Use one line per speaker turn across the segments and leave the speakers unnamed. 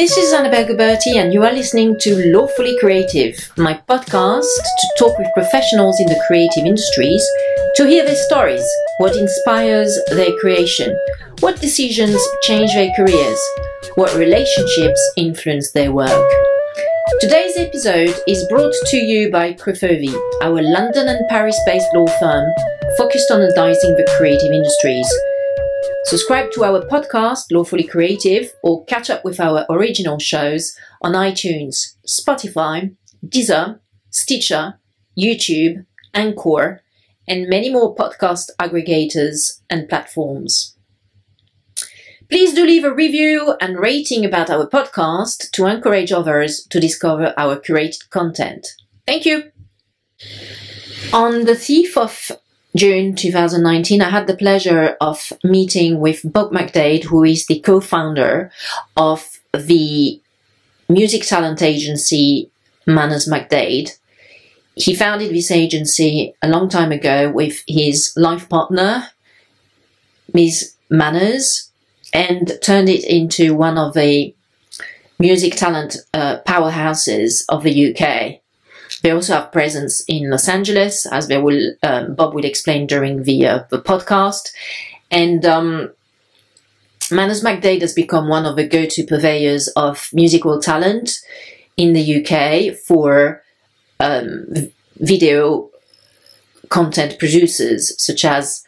This is Annabelle Gauberti, and you are listening to Lawfully Creative, my podcast to talk with professionals in the creative industries to hear their stories, what inspires their creation, what decisions change their careers, what relationships influence their work. Today's episode is brought to you by Crefovi, our London and Paris based law firm focused on advising the creative industries. Subscribe to our podcast, Lawfully Creative, or catch up with our original shows on iTunes, Spotify, Deezer, Stitcher, YouTube, Anchor, and many more podcast aggregators and platforms. Please do leave a review and rating about our podcast to encourage others to discover our curated content. Thank you. On the thief of June 2019, I had the pleasure of meeting with Bob McDade, who is the co-founder of the music talent agency Manners McDade. He founded this agency a long time ago with his life partner, Ms. Manners, and turned it into one of the music talent uh, powerhouses of the UK. They also have presence in Los Angeles, as they will um, Bob will explain during the uh, the podcast. And um, Manners McDade has become one of the go-to purveyors of musical talent in the UK for um, video content producers, such as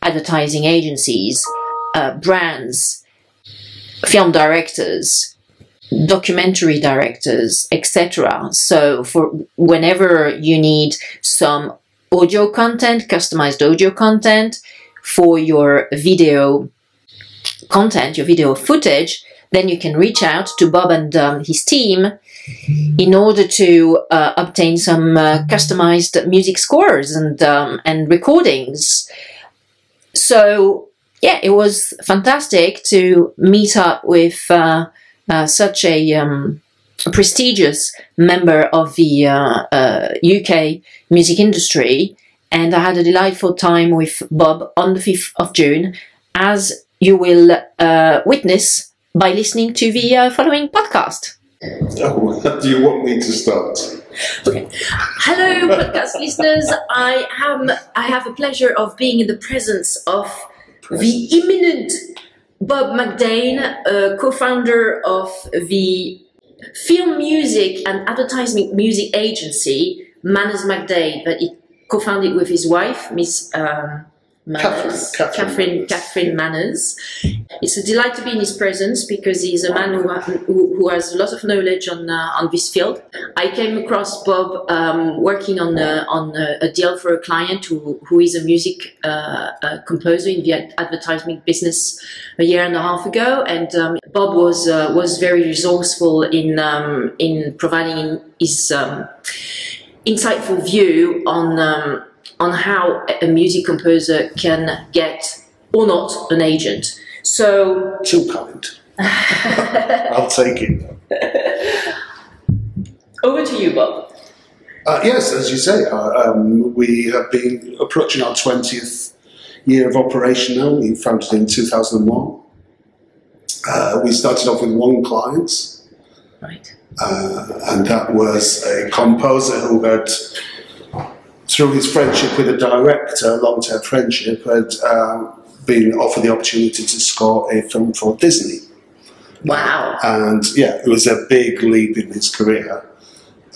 advertising agencies, uh, brands, film directors, documentary directors, etc. So for whenever you need some audio content, customized audio content for your video content, your video footage, then you can reach out to Bob and um, his team in order to uh, obtain some uh, customized music scores and um, and recordings. So yeah, it was fantastic to meet up with uh, uh, such a, um, a, prestigious member of the UK uh, uh, music industry. And I had a delightful time with Bob on the 5th of June, as you will witness by listening to the following podcast.
Oh, do you want me to start?
Okay. Hello, podcast listeners. I am. I have a pleasure of being in the presence of the imminent Bob McDade, uh, co-founder of the film music and advertising music agency, Manners McDade, that he co-founded with his wife, Miss um, Manners, Catherine, Catherine, Catherine Manners. It's a delight to be in his presence because he's a man who, who, who has a lot of knowledge on uh, on this field. I came across Bob um, working on a, on a, a, deal for a client who, who is a music uh, a composer in the advertising business a year and a half ago, and um, Bob was uh, was very resourceful in um, in providing his um, insightful view on um, on how a music composer can get or not an agent. So
too kind. I'll take it.
Over to you, Bob.
Uh, yes, as you say, uh, um, we have been approaching our 20th year of operation now. We founded in 2001. Uh, we started off with one client.
Right.
Uh, and that was a composer who had through his friendship with a director, long-term friendship, had uh, been offered the opportunity to score a film for Disney.
Wow!
And yeah, it was a big leap in his career.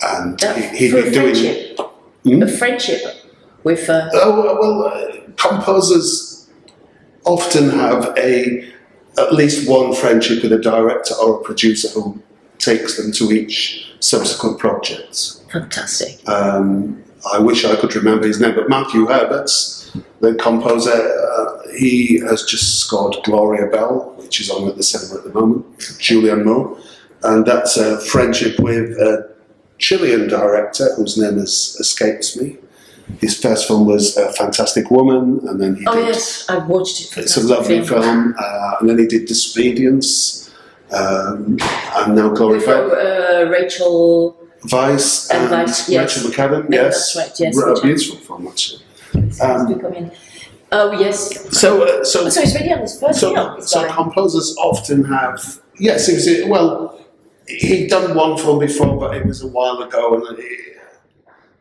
And
uh, he, would been doing friendship. Hmm? a friendship with. Uh...
Oh well, uh, composers often have a at least one friendship with a director or a producer who takes them to each subsequent project.
Fantastic.
Um, I wish I could remember his name, but Matthew Herberts, the composer, uh, he has just scored Gloria Bell, which is on at the cinema at the moment, Julianne Moore, and that's a friendship with a Chilean director whose name has escapes me. His first film was A Fantastic Woman, and then he
oh,
did.
Oh yes, I've watched it.
It's a lovely film, film uh, and then he did Disobedience, um, and now Gloria Bell.
Uh, Rachel.
Weisz and, and Weisz, yes. Rachel McAdam, yes.
That's right, yes. A
beautiful film, actually. Um,
oh, yes.
So, uh, so,
so it's really on his first
so,
film.
So composers often have Yes, it was. Well, he'd done one film before, but it was a while ago, and it,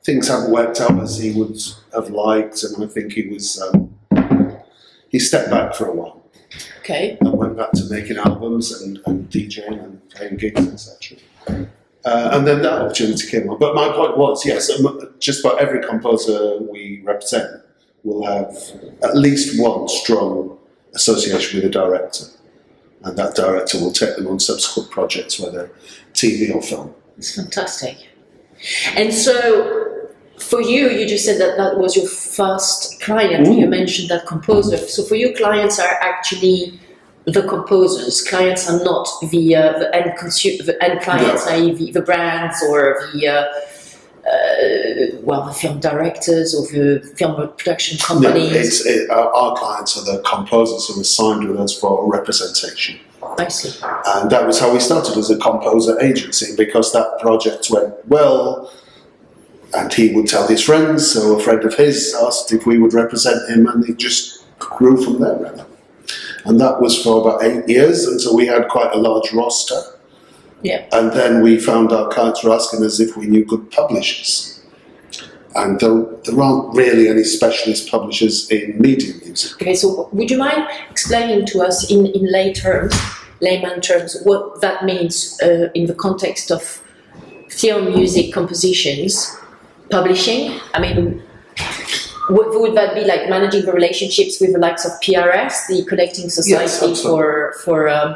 things haven't worked out as he would have liked. And I think he was um, he stepped back for a while
Okay.
and went back to making albums and, and DJing and playing gigs, etc. Uh, and then that opportunity came on. But my point was, yes, just about every composer we represent will have at least one strong association with a director. And that director will take them on subsequent projects, whether TV or film.
It's fantastic. And so, for you, you just said that that was your first client.
Mm.
You mentioned that composer. So, for you, clients are actually the composers. Clients are not the uh, the end consumer, the end clients,
No.
i.e., the, the brands or the uh, uh, well, the film directors or the film production
No,
companies.
it's, it, our, our clients are the composers who are signed with us for representation.
I see.
And that was how we started as a composer agency because that project went well. And he would tell his friends, so a friend of his asked if we would represent him, and it just grew from there. Really. And that was for about eight years until we had quite a large roster.
Yeah.
And then we found our clients were asking us if we knew good publishers. And there, there aren't really any specialist publishers in media music.
Okay, so would you mind explaining to us in, in lay terms, layman terms, what that means uh, in the context of film music compositions, publishing? I mean, would, would that be like managing the relationships with the likes of PRS, the Collecting Society
absolutely.
for for um,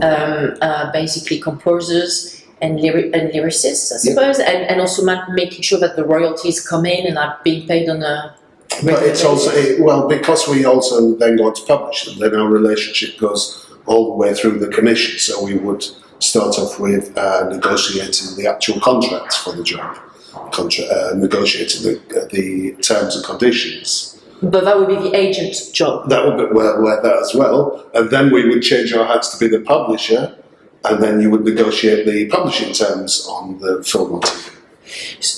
um, uh, basically composers and, lyri- and lyricists, I
Yeah.
suppose, and, and also ma- making sure that the royalties come in and are being paid on a
But it's also, it, well, because we also then go to publish them, then our relationship goes all the way through the commission. So we would start off with uh, negotiating the actual contracts for the job, contra- uh, negotiating the, the terms and conditions.
But that would be the agent's job.
That would be where, that as well. And then we would change our hats to be the publisher, and then you would negotiate the publishing terms on the film or TV.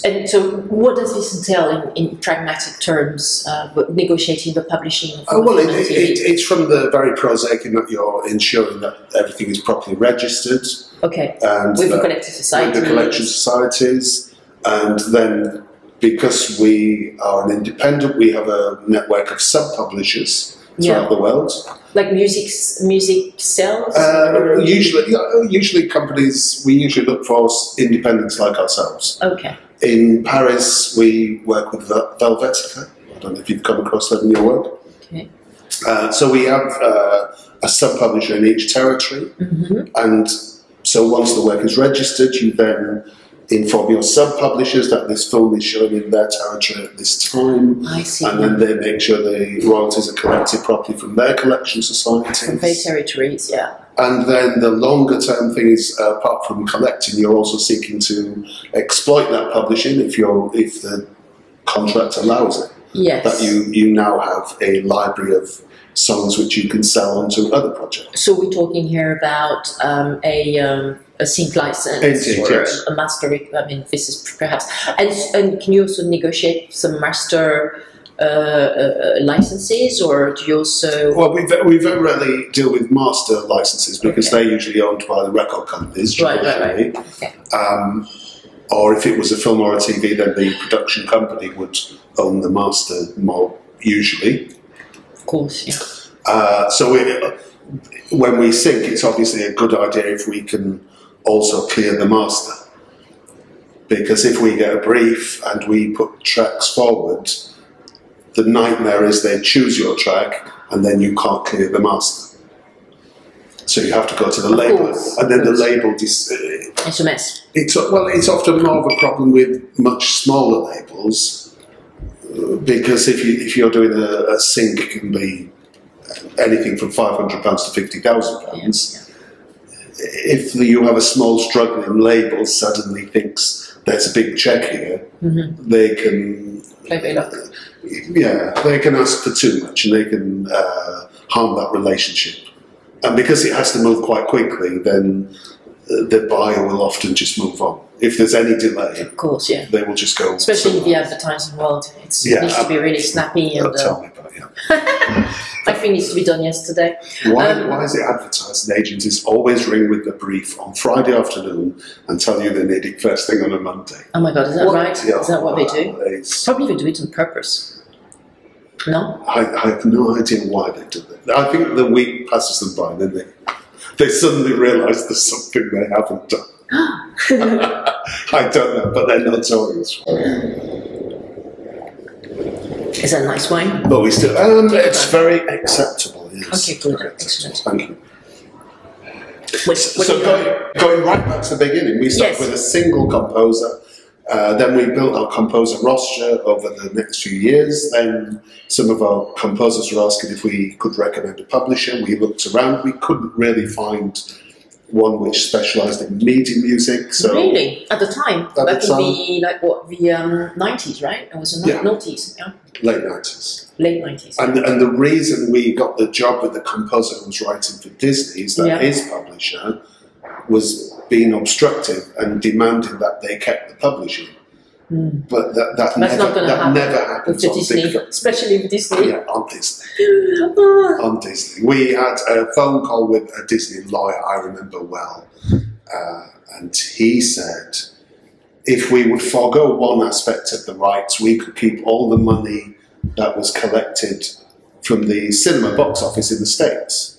And so, what does this entail in, in pragmatic terms, uh, negotiating the publishing
Oh, well, it, it, it, it's from the very prosaic in that you're ensuring that everything is properly registered
okay,
and
with the
that-
collective society.
with the collection societies, and then because we are an independent, we have a network of sub-publishers throughout
Yeah.
the world.
like music, music sales.
Uh, usually, usually companies we usually look for independents like ourselves.
okay,
In Paris, we work with Vel- Velvetica. I don't know if you've come across that in your work.
Okay.
Uh, so we have uh, a sub-publisher in each territory,
hmm
and so once the work is registered, you then inform your sub-publishers that this film is shown in their territory at this time,
I see.
and then they make sure the royalties are collected properly from their collection
From their territories, yeah.
And then the longer term thing is, uh, apart from collecting, you're also seeking to exploit that publishing if you're if the contract allows it.
Yes.
That you you now have a library of songs which you can sell onto other projects.
So we're talking here about um, a um, a sync license
Indeed,
or
yes.
a master. I mean, this is perhaps. And and can you also negotiate some master uh, uh, licenses, or do you also?
Well, we, we very rarely deal with master licenses because
Okay.
they're usually owned by the record companies.
Right, right, right. Okay.
Um, or if it was a film or a TV, then the production company would own the master more usually.
Of course, yeah.
Uh, so we, when we sync, it's obviously a good idea if we can also clear the master. Because if we get a brief and we put tracks forward, the nightmare is they choose your track and then you can't clear the master. So you have to go to the
Of
label,
course,
and then the label. Dis-
It's a mess.
it's well, it's often more of a problem with much smaller labels because if you if you're doing a, a sync, it can be anything from five hundred pounds to fifty thousand pounds. If you have a small struggling label suddenly thinks there's a big check here,
Mhm.
they can
Play their luck.
yeah, they can ask for too much and they can uh, harm that relationship. And because it has to move quite quickly, then the buyer will often just move on. If there's any delay,
Of course, yeah.
they will just go.
Especially in the advertising world, it's,
Yeah,
it needs to be really snappy and
Don't tell
uh,
me about Yeah.
I think it needs to be done yesterday.
Why,
Um,
why is it advertised in agencies always ring with the brief on Friday afternoon and tell you they need it first thing on a Monday?
Oh my god, is that
What-
right?
Yeah,
Is that what they do?
It's,
Probably they do it on purpose. No?
I, I have no idea why they do it. I think the week passes them by, then they they suddenly realise there's something they haven't done. I don't know, but they're notorious. for it.
Is that a nice wine?
But we still, um, it's very acceptable. Yes.
Okay, good. Excellent.
Thank you.
What
so going, going right back to the beginning, we started
Yes.
with a single composer. Uh, then we built our composer roster over the next few years. Then some of our composers were asking if we could recommend a publisher. We looked around. We couldn't really find one which specialised in media music. So
really? At the time?
the
Back
time.
the, like, what, the um, 90s, right? It was the
Yeah.
noughties, yeah?
late nineties.
Late 90s.
And, and the reason we got the job with the composer who was writing for Disney is that
Yeah.
his publisher was being obstructive and demanding that they kept the publishing.
Mm.
But that, that,
That's
never,
not gonna
that
happen
never
With
happens
the
on
Disney,
big
especially with Disney.
Yeah, on Disney.
Ah.
On Disney. We had a phone call with a Disney lawyer I remember well. Uh, and he said if we would forego one aspect of the rights, we could keep all the money that was collected from the cinema box office in the States.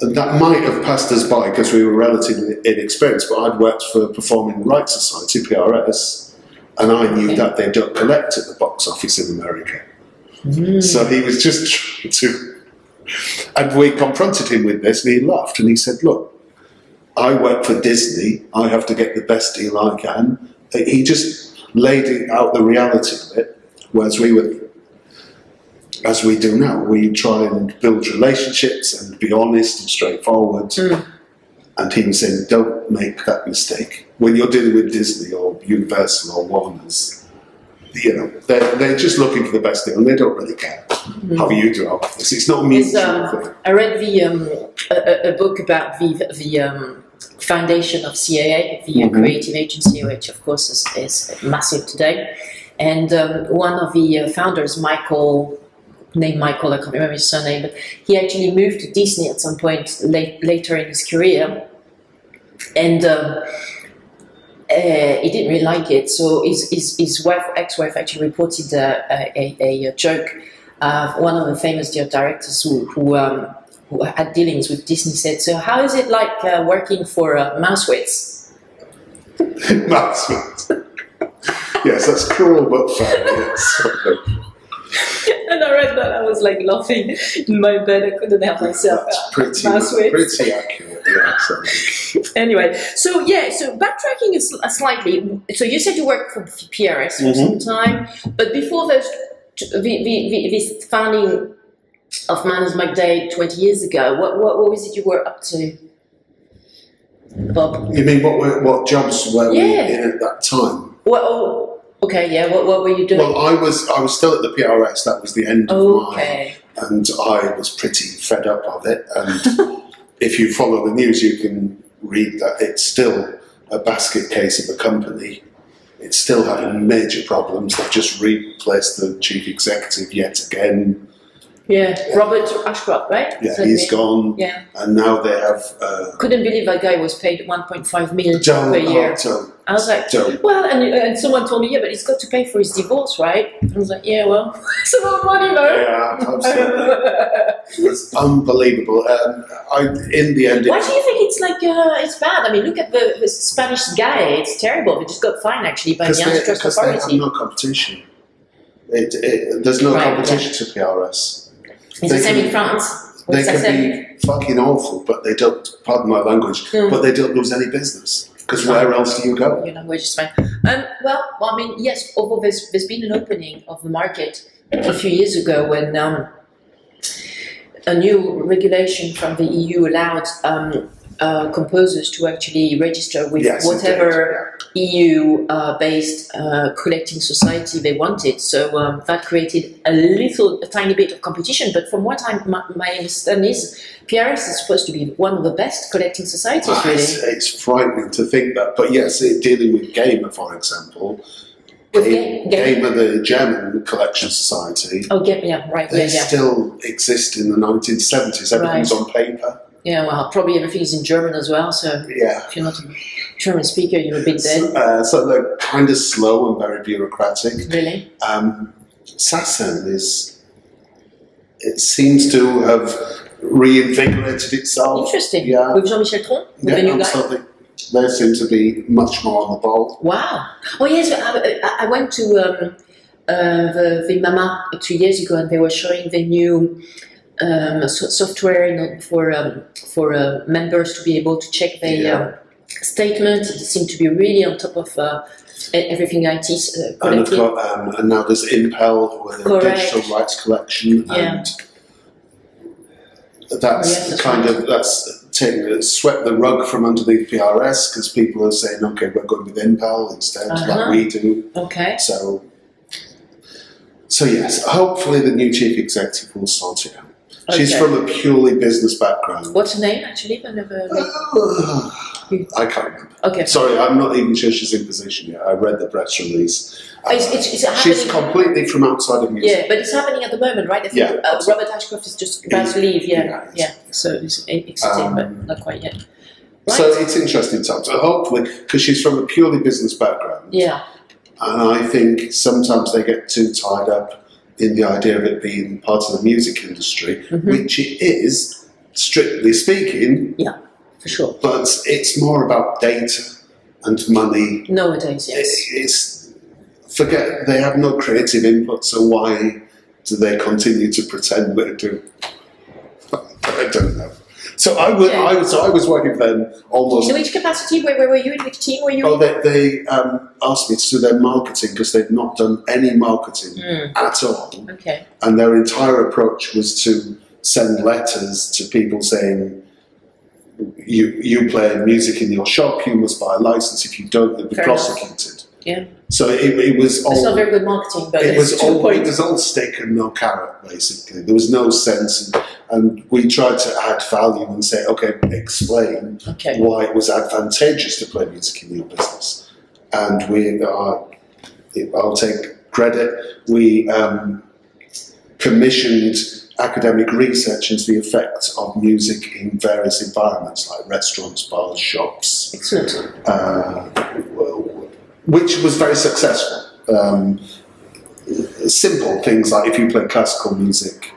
That might have passed us by because we were relatively inexperienced, but I'd worked for Performing Rights Society, PRS, and I knew that they don't collect at the box office in America.
Mm.
So he was just trying to. And we confronted him with this, and he laughed and he said, Look, I work for Disney, I have to get the best deal I can. He just laid it out the reality of it, whereas we were, as we do now, we try and build relationships and be honest and straightforward.
Mm.
And he was saying, Don't make that mistake. When you're dealing with Disney or Universal or Warner's, you know, they're, they're just looking for the best deal and they don't really care how you do this. It's not
It's, um. I read the um, a, a- book about the the um, foundation of CAA, the uh,
Mhm.
creative agency, which of course is, is massive today. And um, one of the uh, founders, Michael, named Michael, I can't remember his surname, but he actually moved to Disney at some point late, later in his career, and. Um, uh, he didn't really like it, so his, his, his wife, ex-wife, actually reported uh, a, a, a joke uh, one of the famous directors who who, um, who had dealings with Disney said, "So how is it like uh, working for uh, Mousewitz?"
That's yes, that's cruel but fair.
And I read that, I was like laughing in my bed. I couldn't help myself.
That's pretty, pretty accurate. Yes.
Anyway, so yeah, so backtracking is uh, slightly. So you said you worked for PRS for some time, but before those, the, the, the, this founding of Manners McDade twenty years ago, what, what what was it you were up to, Bob?
You mean what what jobs were
Yeah.
we in at that time?
What? Okay, yeah. What, what were you doing?
Well, I was I was still at the PRS. That was the end of
okay.
mine, and I was pretty fed up of it. And if you follow the news, you can read that it's still a basket case of a company. It's still having major problems. They've just replaced the chief executive yet again.
Yeah, Robert Ashcroft, right?
Yeah,
that
he's gone,
Yeah,
and now they have. Uh,
couldn't believe that guy was paid 1.5 million per year. I was like,
don't.
well, and, and someone told me, yeah, but he's got to pay for his divorce, right? I was like, yeah, well, it's a lot of money, though.
Yeah, absolutely. It's unbelievable. Um, I, in the end,
Why do you think it's like uh, it's bad? I mean, look at the, the Spanish guy; it's terrible. They just got fined actually by the
they,
antitrust
because they have no competition. It, it, there's no
Right,
competition to PRS.
It's the same
can-
in France.
They can be fucking awful, but they don't. Pardon my language,
Hmm.
but they don't lose any business. Because where else do you go?
Language is fine. Um, well, well, I mean, yes, although there's, there's been an opening of the market a few years ago when um, a new regulation from the EU allowed um, uh, composers to actually register with
Yes,
whatever EU uh, based uh, collecting society they wanted. So um, that created a little, a tiny bit of competition. But from what I, my, my understanding is, PRS is supposed to be one of the best collecting societies,
Ah,
really.
It's, it's frightening to think that. But yes, it, dealing with GEMA, for example, Game,
Ga- Game-
GEMA, the German Collection Society,
Oh, get yeah, right,
they
yeah, yeah.
still exist in the 1970s. Everything's
Right.
on paper.
Yeah, well, probably everything is in German as well, so
Yeah.
if you're not a German speaker, you're a bit dead.
Uh, so they're kind of slow and very bureaucratic.
Really?
Um, SACEM is, it seems to have reinvigorated itself.
Interesting.
Yeah.
With Jean-Michel Tronc? With the
Yeah,
new guy?
They seem to be much more on the ball.
Wow. Oh yes, I, I- I went to um, uh, the, the Mama two years ago, and they were showing the new um, so- software for um, for uh, members to be able to check their
Yeah.
um, statement. It seemed to be really on top of uh, everything IT uh,
And, got, um, and now there's Impel with a digital rights collection,
Yeah.
and that's
yes,
kind
right.
of that's taking it swept the rug from underneath PRS because people are saying, okay, we're going with Impel instead,
Uh-huh.
like we do.
Okay.
So, so yes, hopefully the new chief executive will sort it out. She's from a purely business background.
What's her name actually? I never.
I can't remember.
Okay.
Sorry, I'm not even sure she's in position yet. I read the press release.
It's, it's, it's
she's completely from outside of music.
Yeah, but it's happening at the moment, right? I think
Yeah.
uh, Robert Ashcroft is just about to leave. Yeah,
Yeah.
yeah. So it's exiting,
Um,
but not quite yet. Right.
So it's interesting times. So hopefully, because she's from a purely business background,
yeah.
and I think sometimes they get too tied up in the idea of it being part of the music industry,
Mhm.
which it is, strictly speaking, Yeah,
For sure.
but it's more about data and money.
Nowadays, yes.
It's, it's forget they have no creative input, so why do they continue to pretend they do? I don't know. So I was,
Yeah.
I was, so I was working for them almost
In which capacity? Where, where were you? In which team were you?
Oh, they, they um, asked me to do their marketing because they'd not done any marketing
Mm,
at all.
okay.
And their entire approach was to send letters to people saying, you, you play music in your shop, you must buy a license. If you don't, you'll be
Fair enough. Yeah.
So it, it was
It's
all.
not very good marketing, but
It was all
point.
it was all stick and no carrot, basically. There was no sense, and, and we tried to add value and say, okay, explain
Okay.
why it was advantageous to play music in your business. And we are, I'll take credit, we um, commissioned academic research into the effect of music in various environments like restaurants, bars, shops,
Excellent.
uh, which was very successful. Um, simple things like if you play classical music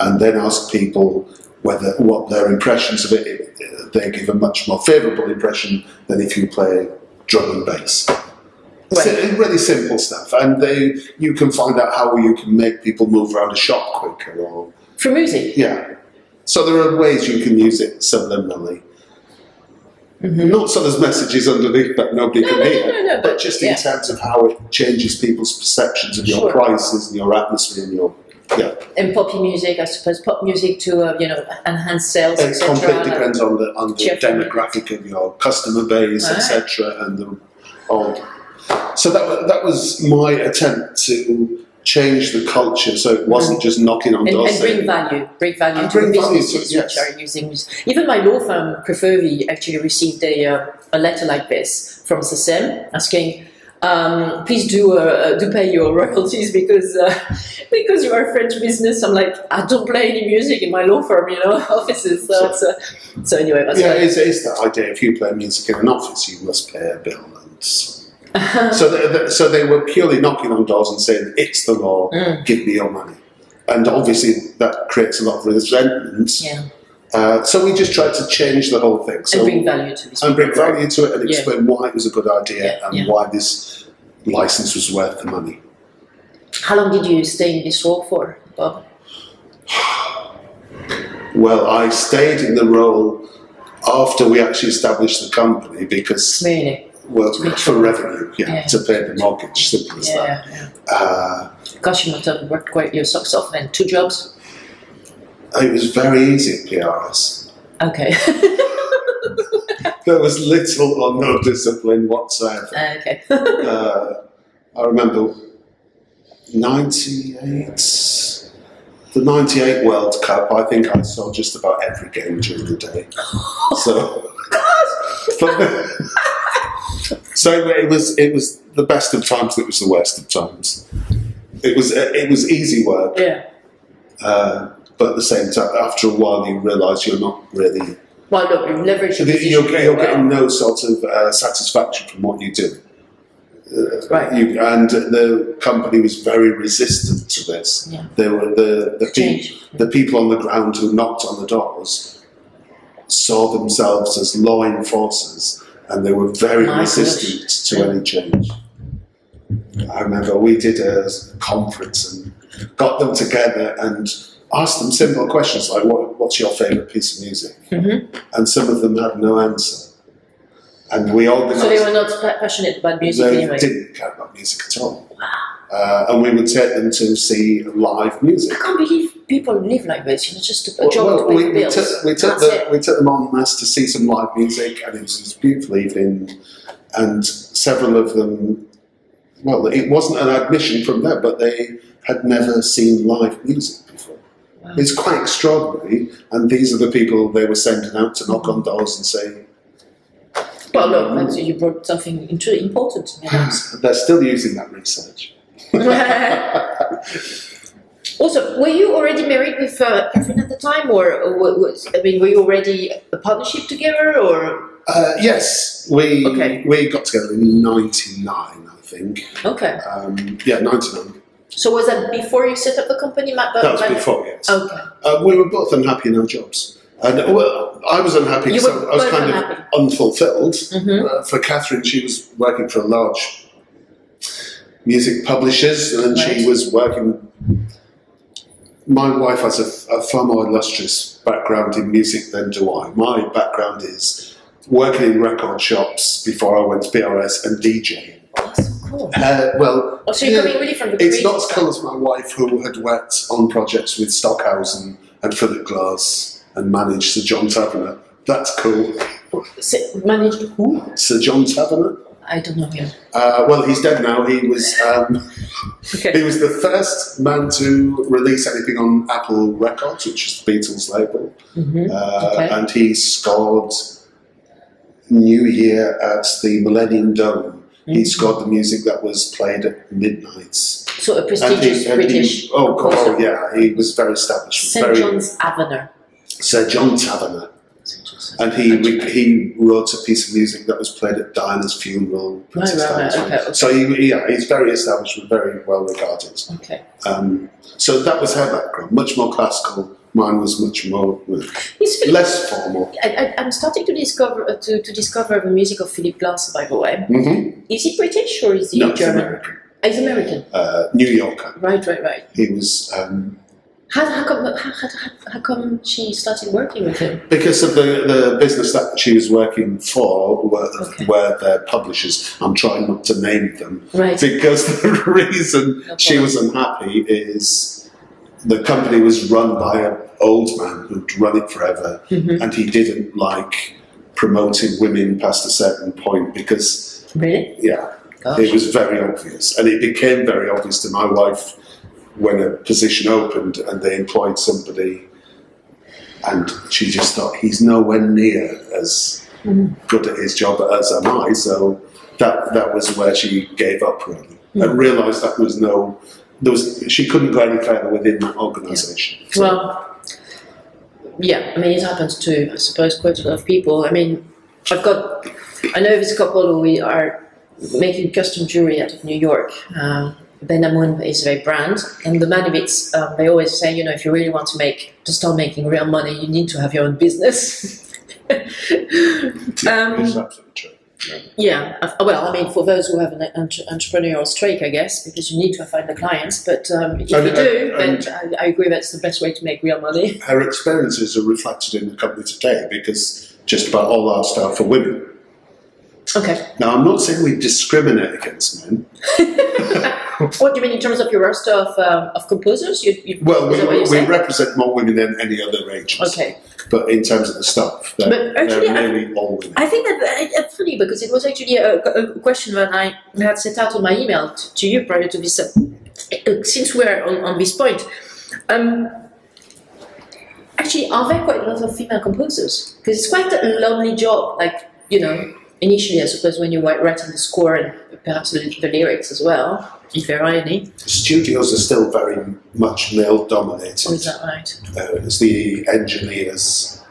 and then ask people whether what their impressions of it, they give a much more favourable impression than if you play drum and bass.
Right.
Si- really simple stuff, and they you can find out how you can make people move around a shop quicker, or
For music.
yeah. So there are ways you can use it subliminally.
Mhm.
Not so there's messages underneath that nobody
No,
can
no,
hear,
no,
but
but
just in
yeah.
terms of how it changes people's perceptions of your
Sure.
prices and your atmosphere and your yeah.
And poppy music, I suppose, pop music to uh, you know enhance sales,
It completely depends on the on the demographic of your customer base,
Right.
etc. And the old. So that that was my attempt to change the culture, so it wasn't just knocking on
And,
doors.
and bring value, bring value
And
to
bring
the
to
businesses
yes.
which are using. Even my law firm, Crefovi, actually received a, uh, a letter like this from SACEM asking, um, please do uh, do pay your royalties because uh, because you are a French business. I'm like, I don't play any music in my law firm, you know, offices. So, it's, uh, so anyway, that's
yeah, it's, it's that idea. If you play music in an office, you must pay a bill. And so, so, they, so they were purely knocking on doors and saying, "It's the law.
Mm.
Give me your money." And obviously, that creates a lot of resentment.
yeah,
Uh, so we just tried to change the whole thing. So
and bring value to this.
and bring value to it and
Yeah.
explain why it was a good idea
Yeah,
and
yeah.
why this license was worth the money.
How long did you stay in this role for, Bob?
Well, I stayed in the role after we actually established the company because,
Really?
Well,
To
for revenue, yeah,
Yeah.
to pay the mortgage, simple as that.
Yeah. yeah.
Uh,
Gosh, you must have worked quite your socks off then. Two jobs?
it was very easy at PRS.
Okay.
There was little or no discipline whatsoever.
okay.
uh, I remember 98, the 98 World Cup, I think I saw just about every game during the day. So, for me, So it was it was the best of times. It was the worst of times. It was it was easy work,
Yeah.
uh, but at the same time, after a while, you realise you're not really
Well, look, you leverage your
you're,
position very
you're
well.
getting no sort of uh, satisfaction from what you do. Uh,
Right.
You, and the company was very resistant to this.
Yeah.
They were the the, pe- the people on the ground who knocked on the doors saw themselves as law enforcers, and they were very
My gosh.
resistant to any change. I remember we did a conference and got them together and asked them simple questions like, what, "What's your favourite piece of music?"
Mhm.
And some of them had no answer. And we organised.
So they were not passionate about music
They
anyway.
didn't care about music at all. Uh, and we would take them to see live music.
I can't believe people live like this. You know, just a, a job
Well,
to pay
we,
the
we
bills.
took, we, took the, we took them en masse to see some live music, and it was this beautiful evening. And several of them, well, it wasn't an admission from them, but they had never seen live music before.
Wow.
It's quite extraordinary, and these are the people they were sending out to knock on doors and say,
Well, look, that's- you brought something into important. to me.
they're still using that research.
also, were you already married with uh, Catherine at the time, or, or was I mean, were you already a partnership together, or
Uh, yes, we
Okay.
we got together in '99, I think.
okay?
Um, yeah, '99.
So was that before you set up the company? Ma-
That was
ma-
before, yes.
Okay.
Uh, we were both unhappy in our jobs. And well, I was unhappy because I was kind
unhappy.
of unfulfilled.
Mhm.
Uh, for Catherine, she was working for a large music publishers, and
Right.
she was working. My wife has a, a far more illustrious background in music than do I. My background is working in record shops before I went to PRS and DJing.
Oh, so cool.
Uh, well,
Oh, so you're coming really from the
it's not as cool as my wife, who had worked on projects with Stockhausen and Philip Glass and managed Sir John Tavener. That's cool.
So, managed who?
Sir John Tavener.
I don't know him.
Uh, well, he's dead now. He was um,
Okay.
he was the first man to release anything on Apple Records, which is the Beatles label,
hmm
uh,
Okay.
and he scored New Year at the Millennium Dome.
Mm-hmm.
He scored the music that was played at midnights.
So a
And
prestigious
he- and he-
British
oh, God, oh, yeah, he was very established.
St.
very,
John's Avener.
Sir John
Tavener.
And he he wrote a piece of music that was played at Diana's funeral. Princess
right, right, okay, okay.
So he, yeah, he's very established and very well regarded.
Okay.
Um, so that was her background, much more classical. Mine was much more uh,
He's
less formal.
I, I, I'm starting to discover uh, to, to discover the music of Philip Glass. By the way,
Mm-hmm.
is he British or is he
No, he's
German?
American.
Ah, he's American.
Uh, New Yorker.
Right, right, right.
He was um,
How, how come how, how, how come she started working with him?
because of the, the business that she was working for, were,
Okay.
were their publishers. I'm trying not to name them
Right.
because the reason
No
she was unhappy is the company was run by an old man who'd run it forever,
Mhm.
and he didn't like promoting women past a certain point because,
Really?
yeah,
Gosh.
it was very obvious, and it became very obvious to my wife when a position opened and they employed somebody, and she just thought he's nowhere near as
Mhm.
good at his job as am I. So that that was where she gave up really, and realised that there was no. There was, she couldn't go any further within that organisation. So-
Well, yeah, I mean, it happens to, I suppose, quite a lot of people. I mean, I've got, I know this couple who we are making custom jewelry out of New York. Um, ben Amun is their brand, and the Manevitz, um, they always say, you know, if you really want to make, to start making real money, you need to have your own business. um,
It's absolutely true. Yeah.
yeah, uh, well, I mean, for those who have an entrepreneurial streak, I guess, because you need to find the clients. But um, if
And-
you do,
and-
then I, I agree that's the best way to make real money.
Her experiences are reflected in the company today because just about all our staff are women.
Okay.
Now, I'm not saying we discriminate against men.
What do you mean in terms of your roster of, um, of composers? You, you,
Well, we, we
saying?
represent more women than any other agency.
Okay.
But in terms of the staff, they're,
But actually,
they're
I-
all women.
I think that uh, it's funny because it was actually a, a question that I had set out on my email to, to you prior to this. Uh, uh, since we're on, on this point, um, actually, are there quite a lot of female composers? Because it's quite a lonely job. Like you know, initially, I suppose, when you were writing the score and perhaps the, the lyrics as well, if there are any.
Studios are still very much male dominated.
Or is that right?
Uh, it's the engineers.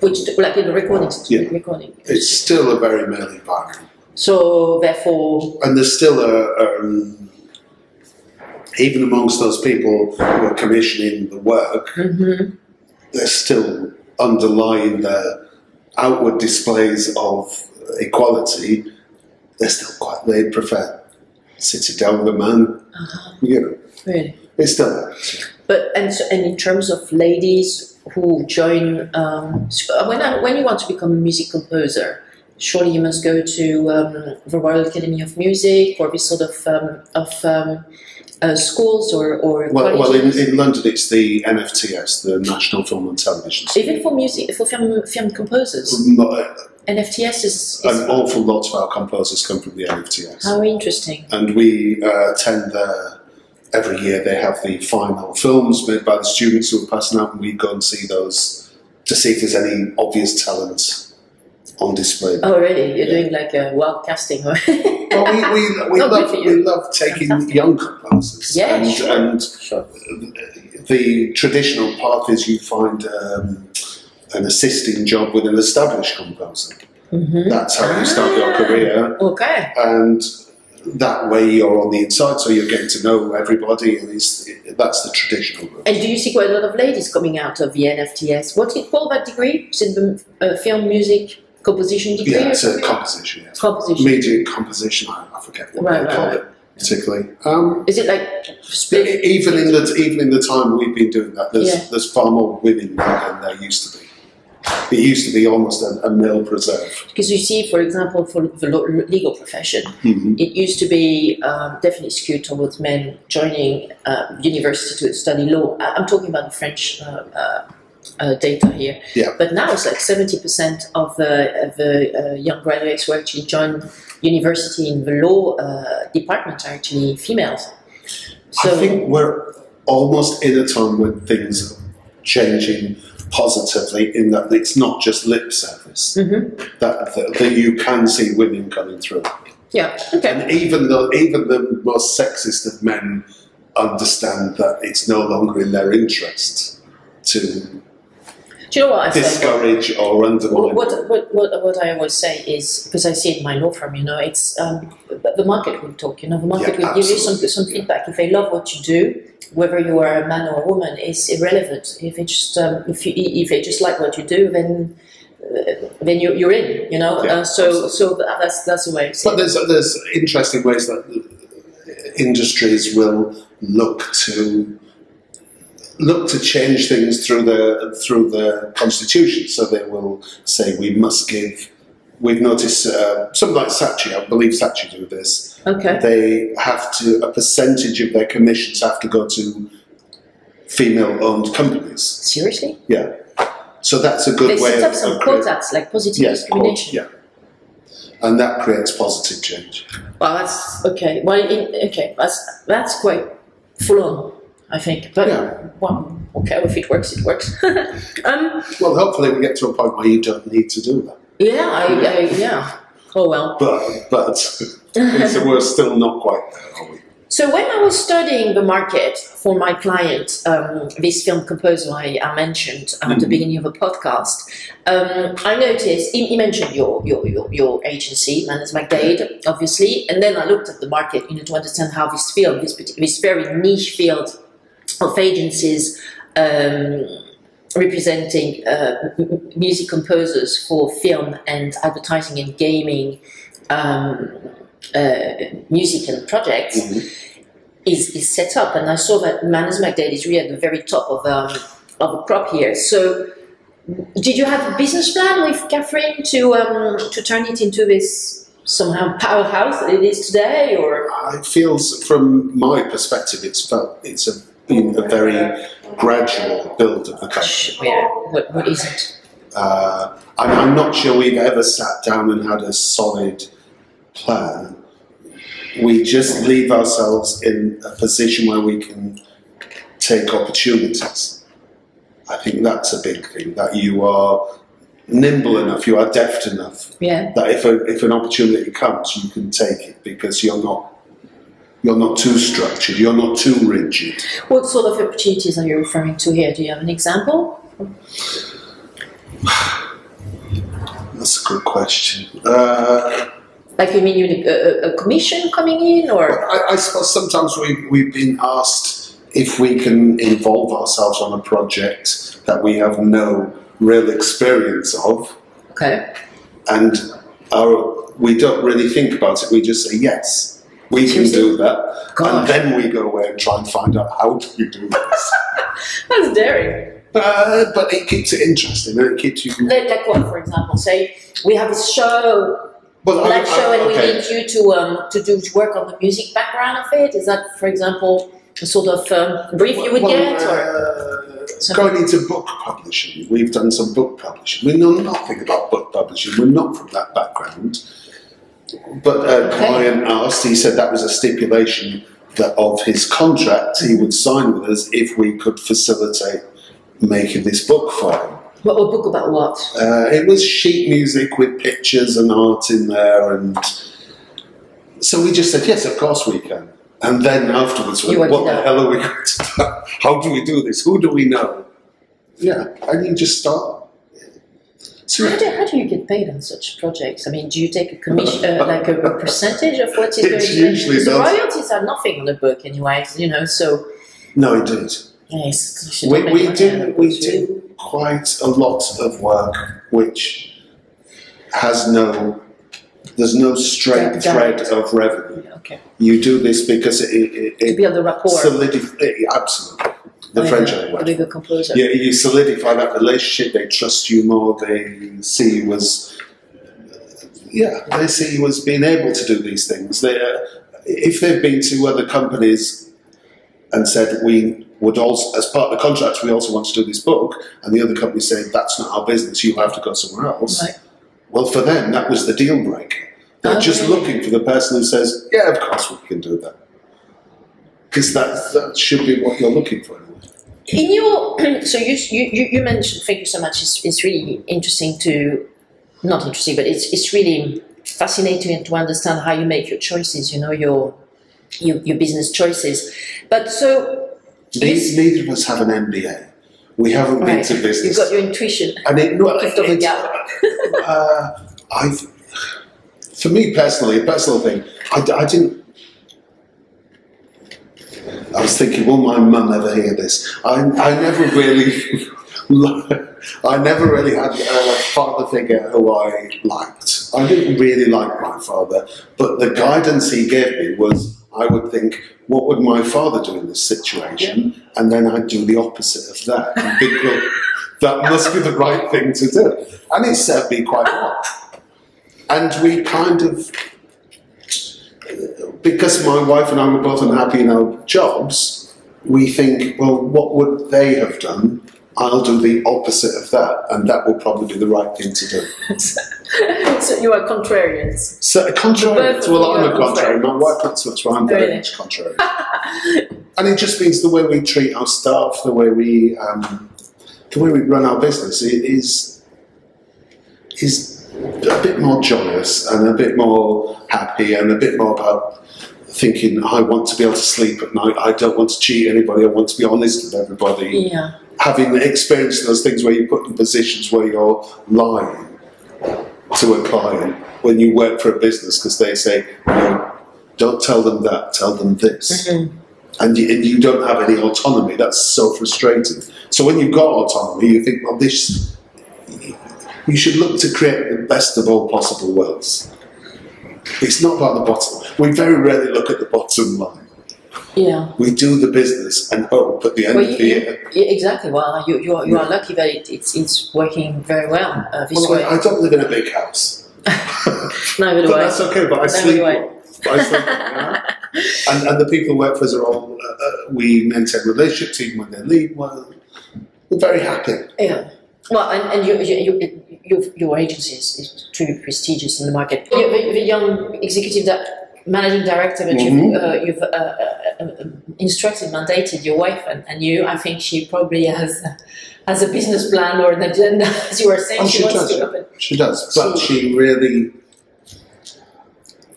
Which, like in the recording,
Yeah.
recording.
It's still a very male environment.
So therefore,
And there's still a, um, even amongst those people who are commissioning the work,
mhm,
there's still underlying their outward displays of equality, they're still quite, they prefer sitting down with a man,
uh-huh,
you know,
really.
it's still there.
But and so, and in terms of ladies who join, um, when I, when you want to become a music composer, surely you must go to um, the Royal Academy of Music or this sort of um, of um, uh, schools or or
Well, well in, in London it's the NFTS, the National Film and Television School.
even for music for film film composers,
Not-
NFTS is, is
An awful lot of our composers come from the NFTS.
how interesting.
and we uh, attend there every year. They have the final films made by the students who are passing out, and we go and see those to see if there's any obvious talent on display.
Oh really? You're
Yeah.
doing like a wild casting?
Well, we, we, we,
Oh,
love, we love taking
Fantastic.
young composers.
Yeah,
and,
sure.
and
sure.
the traditional path is you find um, an assisting job with an established composer.
hmm
That's how you start your
Ah.
career.
Okay.
and that way you're on the inside, so you're getting to know everybody, and it's, that's the traditional route.
And do you see quite a lot of ladies coming out of the NFTS? What's it called, that degree? Is it the uh, film music composition degree?
Yeah,
or
it's a composition. Yeah.
composition.
Media composition. I, I forget what
Right,
they
right,
call
right.
it particularly. Um,
Is it like split?
even in the even in the time we've been doing that, there's
Yeah.
there's far more women now than there used to be. It used to be almost a, a male preserve.
Because you see, for example, for the legal profession, it used to be um, definitely skewed towards men joining uh, university to study law. I'm talking about the French uh, uh, uh, data here.
Yeah.
But now it's like 70% of the, of the uh, young graduates who actually join university in the law uh, department are actually females. So,
I think we're almost in a time when things are changing positively in that it's not just lip service.
Mhm.
That, that that you can see women coming through.
yeah, okay.
And even though even the most sexist of men understand that it's no longer in their interest to
you know what I say?
discourage or undermine.
What, what, what, what I always say is because I see it in my law firm, you know, it's um, the market will talk. You know, the market
Yeah,
will give you some some feedback. If they love what you do, whether you are a man or a woman, is irrelevant. If they just um, if you, if they just like what you do, then uh, then you, you're in. You know,
Yeah,
uh, so so that's that's the way.
But there's there's interesting ways that industries will look to look to change things through the through the constitution. So they will say we must give. We've noticed uh, something like Saatchi. I believe Saatchi do this.
Okay.
They have to a percentage of their commissions have to go to female-owned companies.
Seriously,
Yeah. So that's a good
they
way
set
of,
up some quotas like positive
Yeah,
discrimination.
yeah. And that creates positive change.
Well, that's okay. Well, in, okay, that's that's quite full on. I think, but
Yeah.
well, okay, if it works, it works. um,
Well, hopefully we get to a point where you don't need to do that.
yeah, I, I, yeah. Oh well.
But but it's, we're still not quite there, are we?
So when I was studying the market for my client, um, this film composer I, I mentioned at the
Mhm.
beginning of the podcast, um, I noticed he, he mentioned your, your your your agency, Manners McDade, obviously, and then I looked at the market, you know, to understand how this field, this this very niche field of agencies. Um, representing uh, music composers for film and advertising and gaming um, uh, music and projects is, is set up. And I saw that Manners McDade is really at the very top of, um, of the crop here. So, did you have a business plan with Catherine to, um, to turn it into this somehow powerhouse that it is today? Or
It feels, from my perspective, it's it's a, been a very gradual build of the company.
yeah, what, what is it?
Uh, and I'm not sure we've ever sat down and had a solid plan. We just leave ourselves in a position where we can take opportunities. I think that's a big thing, that you are nimble enough, you are deft enough
Yeah.
that if, a, if an opportunity comes, you can take it because you're not you're not too structured, you're not too rigid.
What sort of opportunities are you referring to here? Do you have an example?
That's a good question. Uh,
Like you mean you need a, a- a commission coming in, or
I, I suppose sometimes we, we've been asked if we can involve ourselves on a project that we have no real experience of,
okay,
and our, we don't really think about it. We just say yes, we can do that, and then we go away and try and find out how do we do this.
that's daring.
uh, but it keeps it interesting, and it keeps you.
Like, like what, for example? Say we have a show,
Well,
live show, and we need you to um to do work on the music background of it. Is that, for example, a sort of um, brief you would
Well,
get,
uh, going into book publishing, we've done some book publishing. We know nothing about book publishing. We're not from that background. But a
Okay.
client asked. He said that was a stipulation that of his contract he would sign with us if we could facilitate making this book for him.
what, a book about what?
Uh, it was sheet music with pictures and art in there, and so we just said yes, of course we can. And then afterwards,
You
what the hell are we going to do? How do we do this? Who do we know? Yeah, and you just start. So
How do, how do you get paid on such projects? I mean, do you take a commission, uh, like a, a percentage of what is going
It's
to
usually
the royalties are nothing on the book, anyway, You know, so
no, indeed.
yes,
We, we do we do quite a lot of work which has no. There's no straight
Direct.
thread of revenue.
Okay,
You do this because it, it,
to
it,
build a rapport.
absolutely the
with
French language.
with a composer.
you, you solidify that relationship. They trust you more. They see you as yeah. They see you as being able to do these things. They, uh, if they've been to other companies and said we would also, as part of the contract, we also want to do this book, and the other company say that's not our business. You have to go somewhere else.
Right.
Well, for them, that was the deal breaker. They're just looking for the person who says, "Yeah, of course we can do that," because that that should be what you're looking for.
In your so you, you you- mentioned thank you so much. It's, it's really interesting to not interesting, but it's it's really fascinating to understand how you make your choices. You know your your, your business choices. But so
Ne- Neither of us have an MBA. We haven't been
right,
to
you've
business.
got your intuition.
and it, no,
Gift of the
it's-
gab.
uh, I've, for me personally, a personal thing, I didn't. I was thinking, will my mum ever hear this? I, I never really, I never really had a father figure who I liked. I didn't really like my father, but the guidance he gave me was, I would think, what would my father do in this situation? And then I'd do the opposite of that. And think, well, that must be the right thing to do. And it served me quite well. And we kind of, because my wife and I were both unhappy in our jobs, we think, well, what would they have done? I'll do the opposite of that, and that will probably be the right thing to do.
so you are contrarians.
So, contrary, well, I'm a contrary. My wife not so much, but I'm very much contrary. and it just means the way we treat our staff, the way we, um, the way we run our business is is a bit more joyous and a bit more happy and a bit more about thinking I want to be able to sleep at night. I don't want to cheat anybody. I want to be honest with everybody.
Yeah.
Having experienced those things where you put in positions where you're lying to a client when you work for a business because they say, no, don't tell them that, tell them this. Mm-hmm. And you, and you don't have any autonomy. That's so frustrating. So when you've got autonomy, you think, well, this, you should look to create the best of all possible worlds. It's not about the bottom. We very rarely look at the bottom line.
Yeah.
We do the business and hope at the end
Well,
of the year.
yeah, exactly. Well, you, you, are, you are lucky that it, it's, it's working very well uh, this
Well,
way.
I, I don't live in a big house.
Neither do
But
I.
that's okay, but I
Neither
sleep
I.
well. I sleep well, and, and the people who work for us are all, uh, uh, we maintain relationships even when they leave. Well, we're very happy.
Yeah. Well, and, and you, you, you, your, your agency is, is truly prestigious in the market. You're the, the young executive that managing director, but
Mhm.
you've, uh, you've uh, uh, uh, instructed, mandated your wife and, and you. I think she probably has has a business plan or an agenda, as you were saying.
Oh,
she,
she
wants
does. She does, but
She-
she really,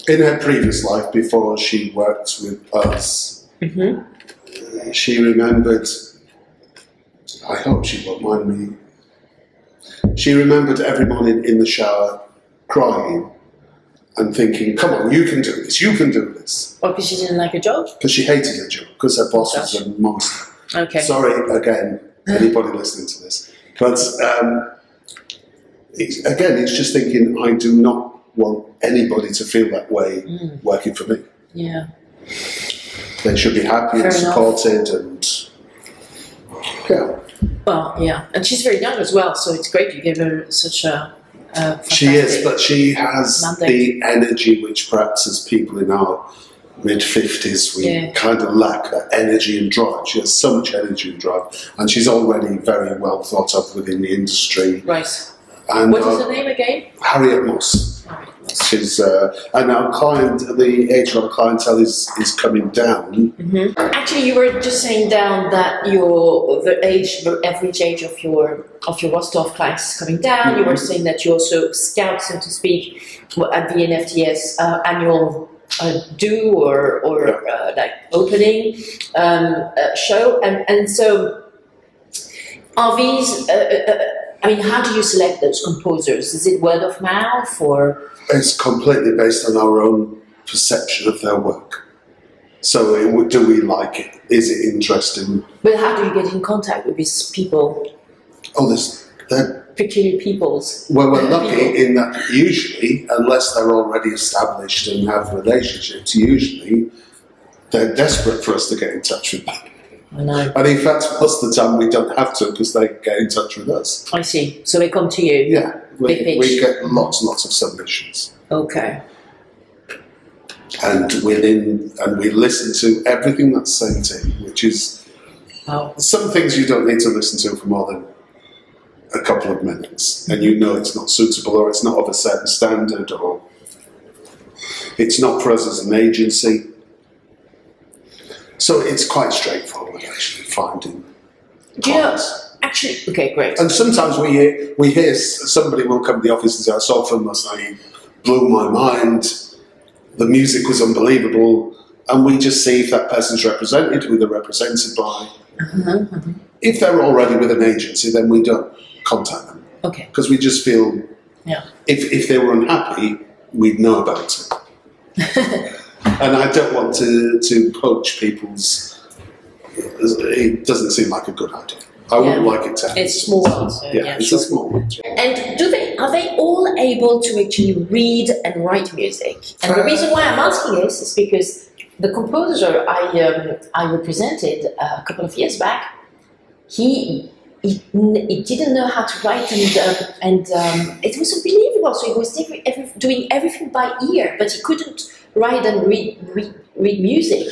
in her previous life, before she worked with us,
Mhm.
she remembered. I hope she won't mind me. She remembered every morning in the shower crying and thinking, "Come on, you can do this. You can do this."
Or because she didn't like her job.
Because she hated her job because her boss was a monster.
Okay.
Sorry again, anybody listening to this, but um, it's, again, it's just thinking I do not want anybody to feel that way
Mm.
working for me.
yeah.
They should be happy and
Fair enough.
supported, and yeah,
Well, yeah, and she's very young as well, so it's great you give her such a. a
she is, but she has
Mandate.
the energy which perhaps as people in our mid fifties we
Yeah.
kind of lack that energy and drive. She has so much energy and drive, and she's already very well thought of within the industry.
Right.
And
What
uh,
her name again?
Harriet Moss. She's uh, and our client, the age of our clientele is is coming down.
hmm Actually, you were just saying down that your the age, the average age of your of your roster of clients is coming down. You were saying that you also scout, so to speak, at the NFTS uh, annual uh, do or or uh, like opening um, uh, show, and and so are these. I mean, how do you select those composers? Is it word of mouth or?
It's completely based on our own perception of their work. So, it, do we like it? Is it interesting?
But how do you get in contact with these people,
Oh, there's, they're,
peculiar peoples?
well, we're lucky in that usually, unless they're already established and have relationships, usually they're desperate for us to get in touch with them.
I know.
And in fact, most of the time we don't have to because they get in touch with us.
I see. So they come to you.
Yeah, we, we get lots and lots of submissions.
Okay.
and within and we listen to everything that's sent in, which is
Wow.
some things you don't need to listen to for more than a couple of minutes, and you know it's not suitable or it's not of a certain standard or it's not for us as an agency. So it's quite straightforward actually finding.
Do you know?
clients.
Actually, okay, great.
And sometimes we hear, we hear somebody will come to the office and say, I saw a film last night, blew my mind, the music was unbelievable, and we just see if that person's represented, who they're represented by.
Uh-huh, uh-huh.
If they're already with an agency, then we don't contact them
Okay.
because we just feel
Yeah.
if, if they were unhappy, we'd know about it. and I don't want to, to poach people's. It doesn't seem like a good idea. I wouldn't like it to happen.
It's small, so
Yeah,
yeah,
it's
sure.
a small one.
And do they are they all able to actually read and write music? And the reason why I'm asking this is because the composer I um, I represented uh, a couple of years back, he he, he didn't know how to write and uh, and um, it was unbelievable. So he was every, every, doing everything by ear, but he couldn't write and read read, read music.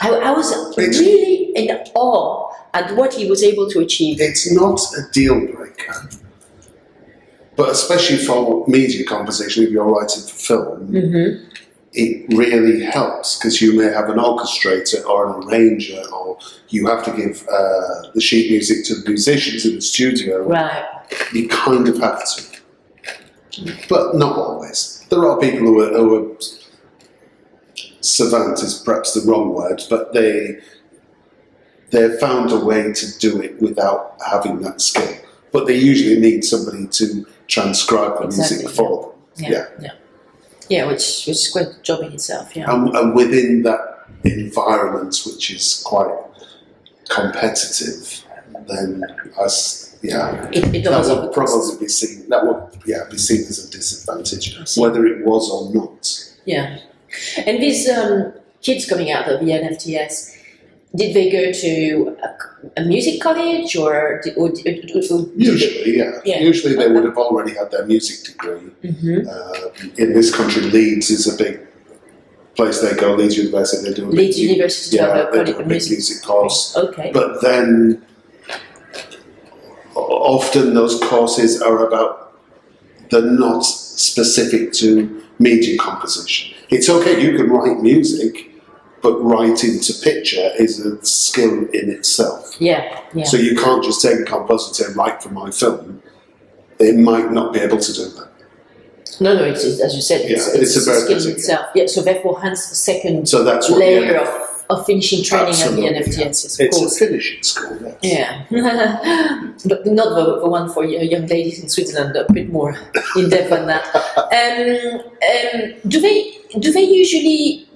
I, I was really in awe at what he was able to achieve.
It's not a deal breaker, but especially for media composition, if you're writing for film,
hmm
it really helps because you may have an orchestrator or an arranger, or you have to give uh, the sheet music to the musicians in the studio.
Right.
You kind of have to, but not always. There are people who are, who are savant is perhaps the wrong word, but they they've found a way to do it without having that skill. But they usually need somebody to transcribe the
Exactly,
music for them.
Yeah.
Yeah.
Yeah. Which which is quite a job in itself. Yeah.
And, and within that environment, which is quite competitive, then as yeah,
It, it
that would probably be seen. That would yeah be seen as a disadvantage, whether it was or not.
Yeah. And these um, kids coming out of the NFTS, did they go to a, a music college or, did, or, or, or
Usually, yeah.
Yeah.
Usually, they would have already had their music degree.
hmm
Uh, in this country, Leeds is a big place they go. Leeds University, they do a big
Leeds University to
yeah, they do a big
music.
music course.
Okay.
But then, often those courses are about they're not specific to media composition. It's okay, you can write music, but writing to picture is a skill in itself.
Yeah, yeah.
So you can't just take a composer and say, write for my film. They might not be able to do that.
no, no, it's, as you said, it's,
Yeah,
it's,
it's a
skill in itself. Yeah, so therefore, hence the second
So that's what
layer
NF
of, of finishing training
Absolutely,
at the NFTS,
yeah.
yes, of
It's
course.
a finishing school, yes.
Yeah, but not the, the one for young ladies in Switzerland. A bit more in depth on that. Um, um, do they do they usually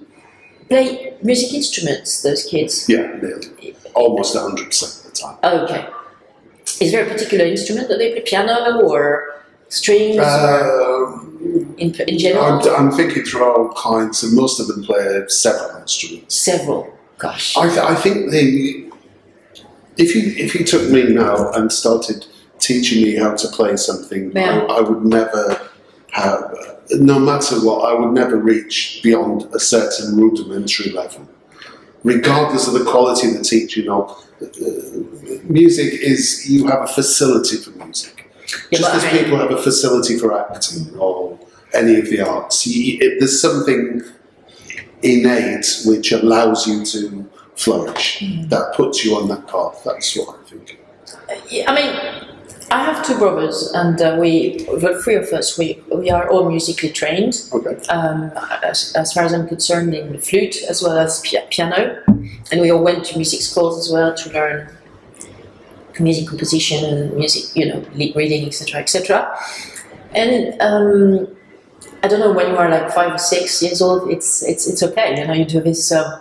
play music instruments? Those kids.
Yeah, nearly. Almost 100% of the time.
Okay. Is there a particular instrument that they play? Piano or strings? or
Um,
in, in general,
I'm, I'm thinking through our clients, and most of them play several instruments.
several. Gosh.
I, th- I think they, if you if you took me now and started teaching me how to play something,
Yeah.
I, I would never have, no matter what, I would never reach beyond a certain rudimentary level, regardless of the quality of the teaching. Or uh, music is you have a facility for music,
Yeah,
just as
I mean-
people have a facility for acting or any of the arts. You, it, there's something innate which allows you to flourish.
Mm.
That puts you on that path. That's what I think.
Yeah, I mean, I have two brothers, and uh, we, the three of us, we, we are all musically trained.
Okay.
Um, as, as far as I'm concerned, in flute as well as pia- piano, and we all went to music schools as well to learn music composition music, you know, reading, etc., etc. And um, I don't know when you are like five or six years old, it's it's it's okay. You know, you do this. Uh,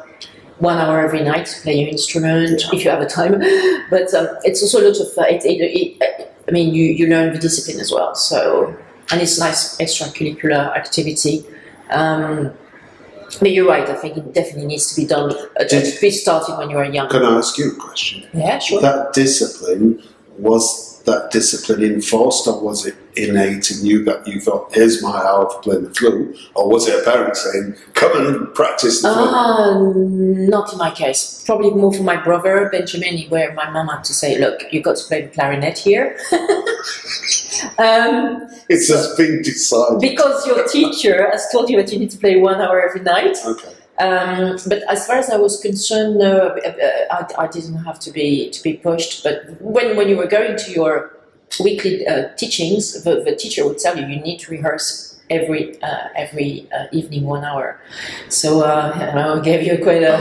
one hour every night to play your instrument if you have a time. But um, it's also a lot of, uh, it, it, it, I mean, you, you learn the discipline as well. So, and it's nice extracurricular activity. Um, but you're right, I think it definitely needs to be done, uh, to be started when you are young.
Can I ask you a question?
Yeah, sure.
That discipline was that discipline enforced, or was it innate in you that you thought, "Here's my hour for playing the flute," or was it a parent saying, "Come and practice the flute"?
Ah, not in my case. Probably more for my brother Benjamin, where my mum had to say, "Look, you've got to play the clarinet here." um,
It's just been decided.
because your teacher has told you that you need to play one hour every night.
Okay.
Um, but as far as I was concerned, no, I, I didn't have to be to be pushed. But when when you were going to your weekly uh, teachings, the, the teacher would tell you you need to rehearse every uh, every uh, evening one hour. So uh, I gave you quite a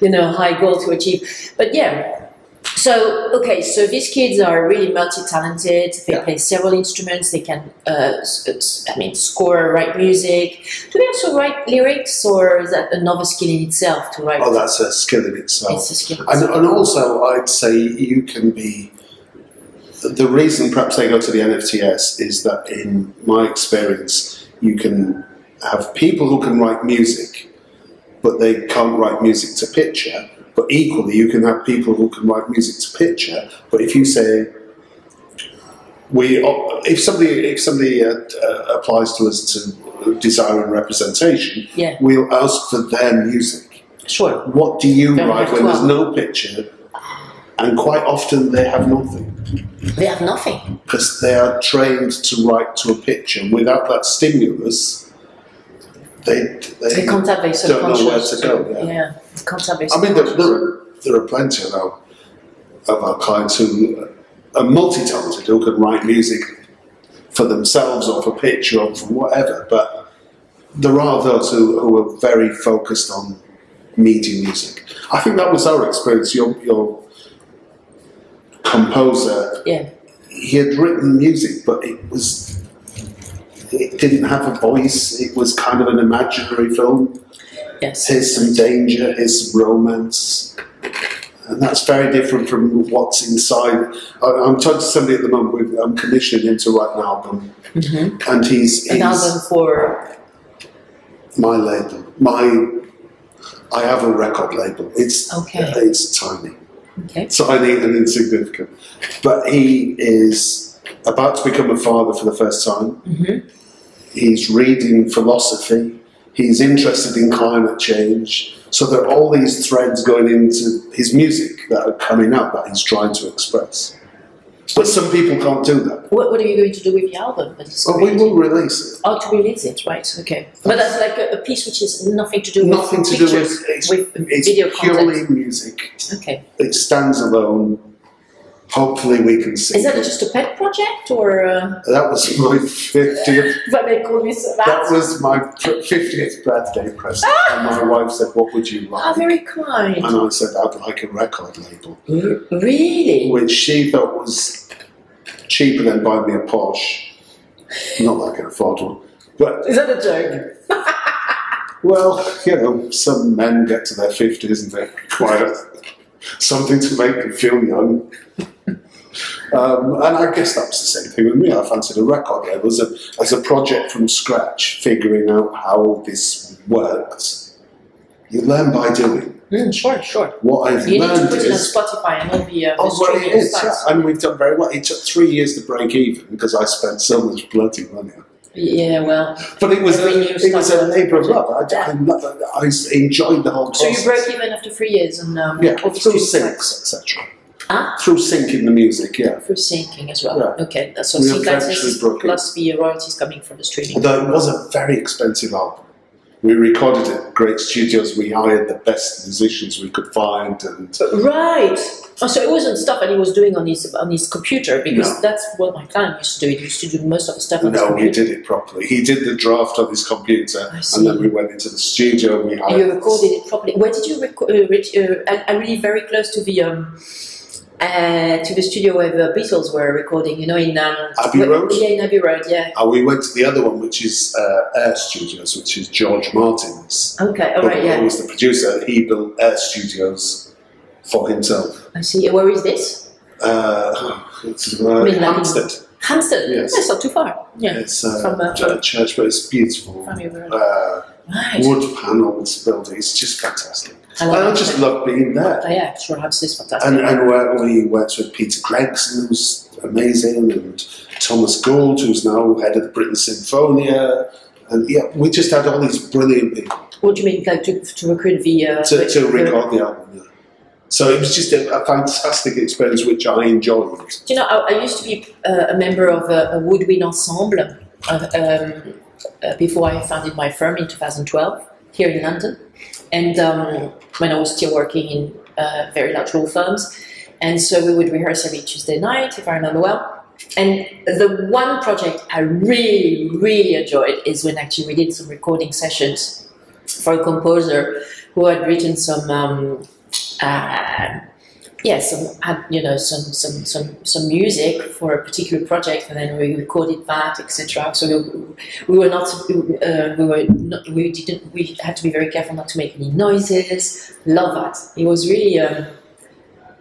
you know high goal to achieve. But yeah. So okay, so these kids are really multi-talented. They
Yeah.
play several instruments. They can, uh, I mean, score, write music. Do they also write lyrics, or is that another skill in itself to write?
Oh, that's a skill in itself.
it's a skill.
And, and also, I'd say you can be. The reason perhaps they go to the NFTS is that, in my experience, you can have people who can write music, but they can't write music to picture. But equally, you can have people who can write music to picture. But if you say, we, if somebody, if somebody uh, uh, applies to us to desire and representation,
Yeah.
we'll ask for their music
Sure.
what do you
Very
write when there's no picture? And quite often they have nothing
They have nothing.
because they are trained to write to a picture. Without that stimulus, they, they,
They can't have a
don't know where to go. Yeah.
Yeah, they can't have
I mean, there, there, are, there are plenty of our, of our clients who are multi-talented, who can write music for themselves or for picture or for whatever, but there are those who, who are very focused on media music. I think that was our experience. Your, your composer,
Yeah.
he had written music, but it was it didn't have a voice. It was kind of an imaginary film.
Yes.
Here's some danger. Here's some romance. And that's very different from what's inside. I- I'm talking to somebody at the moment. I'm commissioning him to write an album,
hmm
and he's, he's
An album for
my label. My I have a record label. It's
Okay.
it's tiny,
okay.
tiny and insignificant. But he is about to become a father for the first time.
hmm
He's reading philosophy. He's interested in climate change. So there are all these threads going into his music that are coming out that he's trying to express. But some people can't do that.
What, what are you going to do with the album?
Well, we will release it.
Oh, to release it, right? Okay, but that's like a, a piece which is nothing to do with
Nothing to do with it's,
with
it's
video
purely
content.
music.
Okay,
It stands alone. Hopefully, we can see.
is that just a pet project or? Uh,
That was my fiftieth.
but they call this
That
that?
was my fiftieth birthday present, and my wife said, "What would you like?
Ah,
like?"
very kind.
And I said, "I'd like a record label,"
R- really?
which she thought was cheaper than buying me a Porsche. Not that I can afford one, but
Is that a joke?
well, you know, some men get to their fifties and they require something to make them feel young. Um, and I guess that was the same thing with me. I fancied a record label as a, as a project from scratch, figuring out how this worked. You learn by doing.
Mm, sure, sure.
What I've
You need to
learned
put it on
is.
Spotify and all the, uh, the
Oh, well, it
streaming
yeah.
sites.
And we've done very well. It took three years to break even because I spent so much bloody money. on it.
Yeah, well.
But it was a, it was a labour of love. I. I, I enjoyed the whole
So you broke even after three years and um,
Yeah, through syncs, etc.
Ah,
Through syncing the music, yeah.
through syncing as well.
Yeah.
Okay, so
We
sync licenses plus the royalties coming from the streaming.
Although it was a very expensive album. We recorded it at great studios. We hired the best musicians we could find, and
Right. Oh, so it wasn't stuff that he was doing on his on his computer because
No.
that's what my client used to do. He used to do most of the stuff on his
no, we
computer.
did it properly. He did the draft on his computer, and then we went into the studio. We
And
hired
you recorded it properly. Where did you record? Uh, uh, I really very close to the um, uh, to the studio where the Beatles were recording. You know, in um,
Abbey Road?
Yeah, in Abbey Road. Yeah.
And we went to the other one, which is uh, Air Studios, which is George Martin's.
Okay. All right. Yeah.
was the producer? He built Air Studios for himself.
I see. Where is this?
Uh, it's uh,
mean, like in-
Hampstead.
Hampstead.
Yes.
That's not too far. Yeah.
It's uh,
From, uh,
a church, but it's beautiful.
From your.
Uh,
Right.
wood panels building. It's just fantastic.
I
And I
it.
just love being there.
Oh, yeah, sure. Hampstead is fantastic.
And, and where we worked with Peter Gregson, who's amazing, and Thomas Gould, who's now head of the Britten Sinfonia. And yeah, we just had all these brilliant people
what do you mean, like to, to recruit the? Uh,
to, to record the album. Yeah. So it was just a, a fantastic experience, which I enjoyed.
Do you know, I, I used to be uh, a member of a, a woodwind ensemble uh, um, uh, before I founded my firm in 2012 here in London, and um, when I was still working in uh, very large law firms, and so we would rehearse every Tuesday night, if I remember well. And the one project I really, really enjoyed is when actually we did some recording sessions for a composer who had written some. Um, uh, yeah, some had you know some some some some music for a particular project, and then we recorded that, etc. So we, we were not uh, we were not, we didn't we had to be very careful not to make any noises. Love that. It was really um,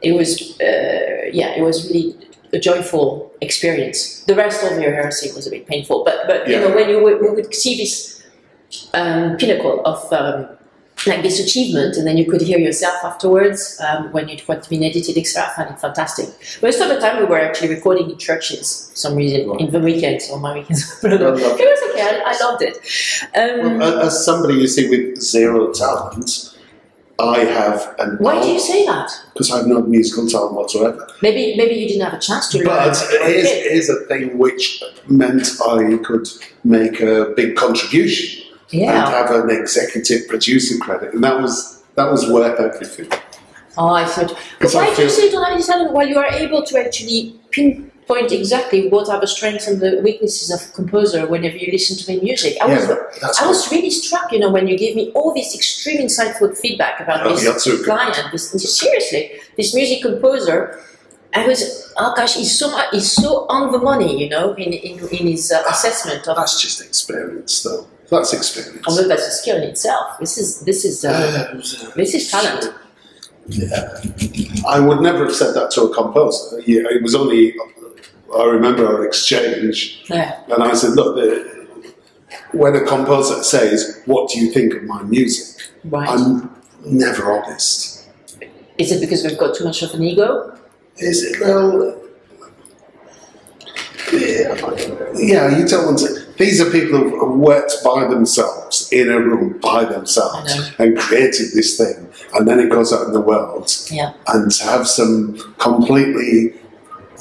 it was uh, yeah it was really a joyful experience. The rest of the rehearsing was a bit painful, but but you know when you would- we would see this um, pinnacle of um, like this achievement, and then you could hear yourself afterwards um, when it had been edited, etc. I found it fantastic. Most of the time, we were actually recording in churches, for some reason,
Right.
in the weekends or my weekends. it
I
was okay. I, I loved it. Um,
Well, as somebody you see with zero talent, I have an
why do you say that?
because I have no musical talent whatsoever.
Maybe maybe you didn't have a chance to learn.
But
when you were a
here's,
kid.
here's a thing which meant I could make a big contribution and have an executive producer credit, and that was that was worth everything.
Oh, I. What but
Because I
why do you say don't talent while you are able to actually pinpoint exactly what are the strengths and the weaknesses of a composer whenever you listen to their music? I was
yeah, that's
I was really struck, you know, when you gave me all this extreme insightful feedback about
Oh,
this client. This, seriously, this music composer. I was, oh gosh, he's so he's so on the money, you know, in in, in his uh, assessment of.
that's just experience, though. That's experience.
Although that's a skill in itself. This is this is uh, this is talent.
Yeah. I would never have said that to a composer. Yeah, it was only, I remember our exchange,
Yeah.
and I said, look, the, when a composer says, what do you think of my music?
Right.
I'm never honest.
is it because we've got too much of an ego?
Is it, well, yeah, yeah, you don't want to. These are people who've worked by themselves in a room by themselves and created this thing, and then it goes out in the world.
Yeah.
and to have some completely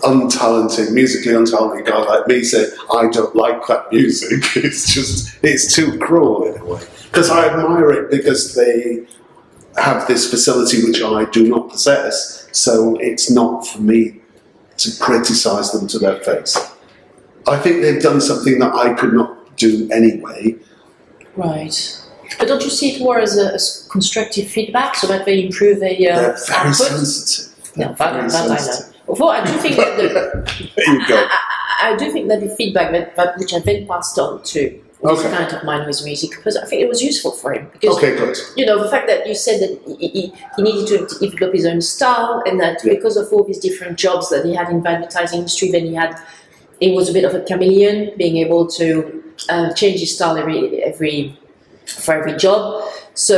untalented, musically untalented guy like me say, I don't like that music, it's just, it's too cruel in a way. Because I admire it because they have this facility which I do not possess, so it's not for me to criticise them to their face. I think they've done something that I could not do anyway.
Right. But don't you see it more as a as constructive feedback so that they improve their uh,
They're very
output?
sensitive. They're
that,
very
that I know.
sensitive.
Although I do think that the,
There you go.
I, I, I do think that the feedback that, that which I then passed on to this
Okay.
client of mine with music because I think it was useful for him because
Okay, good.
you know the fact that you said that he, he, he needed to develop his own style and that
Yeah.
because of all these different jobs that he had in the advertising industry then he had he was a bit of a chameleon being able to uh, change his style every every for every job so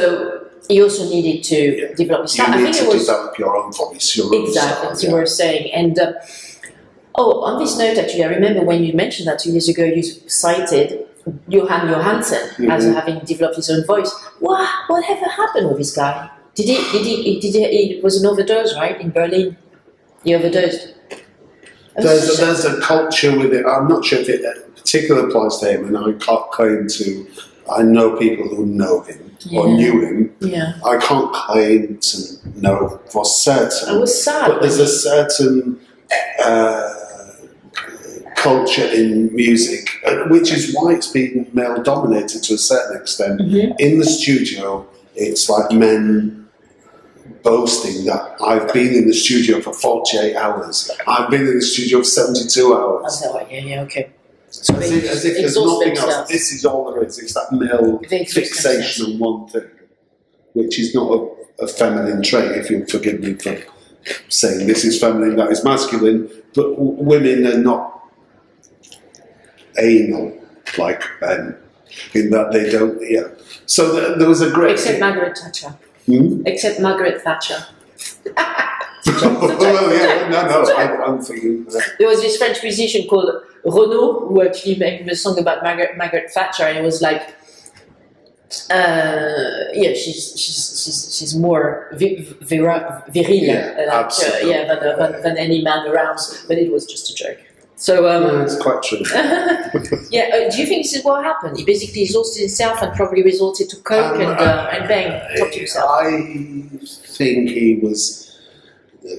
he also needed to
Yeah.
develop his
You
style I
need
think
to
it was
develop your own voice, your own
Exactly,
style,
as you
yeah.
were saying. And uh, oh, on this note, actually, I remember when you mentioned that two years ago, you cited Jóhann Jóhannsson as
Mhm.
having developed his own voice. What whatever happened with this guy? Did he? Did he? Did he? It was an overdose, right? In Berlin, he overdosed.
There's a, there's a culture with it. I'm not sure if it particularly applies to him, and I can't claim to. I know people who know him or knew him.
yeah,
I can't claim to know for certain.
it was sad.
but there's a certain uh, culture in music, uh, which is why it's been male dominated to a certain extent.
Mhm.
In the studio, it's like men boasting that I've been in the studio for 48 hours. I've been in the studio for 72
he-
hours.
Oh, yeah, yeah, okay. So
As
they
if, as if there's
exhaust
nothing else. This is all there is. It's that male
They exhaust
fixation on one thing, which is not a, a feminine trait, if you'll forgive me for saying this is feminine, that is masculine, but w- women are not anal like men, in that they don't, yeah. So th- there was a great.
Except Margaret Thatcher.
Hmm?
Except Margaret Thatcher.
well, yeah, no, no, I, thinking. uh,
there was this French musician called Renaud who actually made a song about Margaret, Margaret Thatcher, and it was like, uh, yeah, she's she's she's, she's more vi- vira, viril,
Yeah,
like, uh, yeah, than, uh, than, than any man around. But it was just a joke. So,
yeah,
um,
it's quite true.
yeah, uh, do you think this is what happened? He basically exhausted himself and probably resorted to coke
Um,
and uh, and bang, talk to himself.
I think he was uh,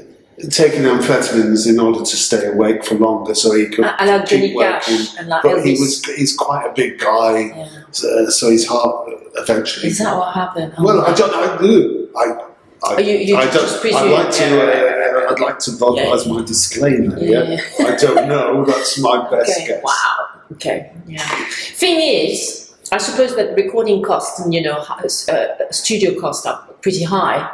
taking amphetamines in order to stay awake for longer, so he could.
Uh, I
keep working.
And like
But he was he's quite a big guy,
Yeah.
so, so his heart eventually.
Is that what happened? Oh,
well, I don't know. I, I, I,
Oh, you- you
I
just
don't. I'd like to.
yeah,
Uh, I'd like to vocalise my disclaimer.
Yeah,
Yeah,
yeah.
I don't know. That's my best
Okay.
guess.
Wow. Okay. Yeah. Thing is, I suppose that recording costs and you know uh, studio costs are pretty high,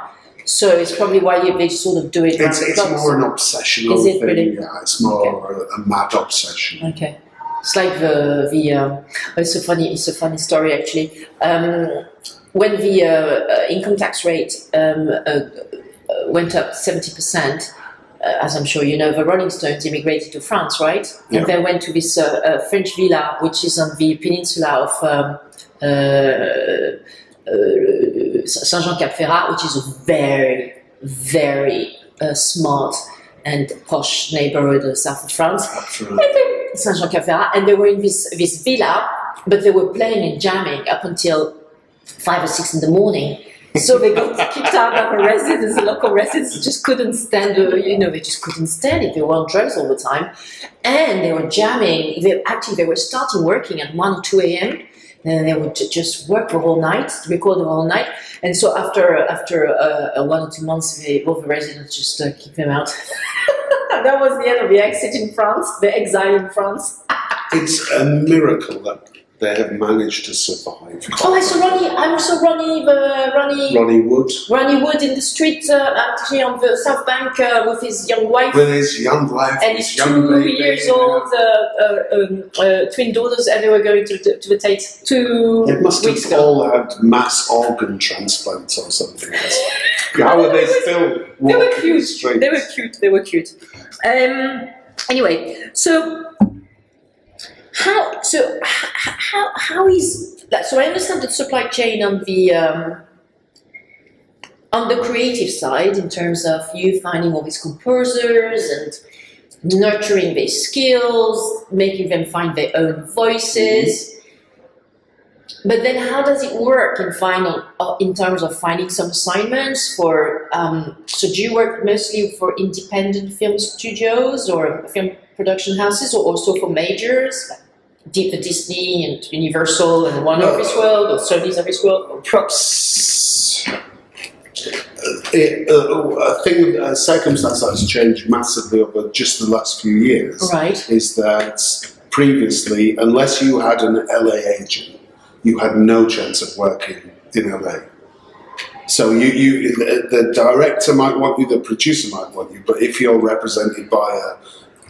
so it's probably why you, they sort of do it.
It's, it's more an obsessional
Is it
thing.
really?
Yeah, it's more a, a mad obsession.
Okay. It's like the the. Uh, it's a funny. It's a funny story actually. Um, when the uh, uh, income tax rate um, uh, uh, went up seventy percent. Uh, as I'm sure you know, the Rolling Stones immigrated to France, right?
Yeah.
And they went to this uh, uh, French villa, which is on the peninsula of um, uh, uh, Saint-Jean-Cap-Ferrat, which is a very, very uh, smart and posh neighborhood of south of France.
Absolutely.
Saint-Jean-Cap-Ferrat, and they were in this this villa, but they were playing and jamming up until five or six in the morning. So they got kicked out of the residence. The local residents just couldn't stand, uh, you know, they just couldn't stand it. They were on drugs all the time, and they were jamming. They actually they were starting working at one or two a.m. And they would just work the whole night, record the whole night, and so after after uh, one or two months, they, all the residents just uh, kicked them out. that was the end of the exit in France, the exile in France.
It's a miracle that they have managed to survive.
Oh, I saw Ronnie. I saw Ronnie, the Ronnie,
Ronnie Wood
Ronnie Wood in the street, uh, actually on the South Bank uh, with his young wife
with his young wife,
and
his
his
young
two
baby.
years old uh, uh, um, uh, twin daughters, and they were going to, to, to the Tate two
It must
weeks
have
ago.
all had mass organ transplants or something. How are they still
They were
walking the
cute. They were cute. They were cute. Um, anyway, so how so how how is that? So I understand the supply chain on the um, on the creative side in terms of you finding all these composers and nurturing their skills, making them find their own voices. But then, how does it work in final uh, in terms of finding some assignments for? Um, so, do you work mostly for independent film studios or film production houses, or also for majors, Deep the Disney and Universal and Warner of this world, or Sony's of this world?
Perhaps it, uh, I think a circumstance that has changed massively over just the last few years
Right.
is that previously, unless you had an LA agent, you had no chance of working in LA. So you, you the, the director might want you, the producer might want you, but if you're represented by a, a-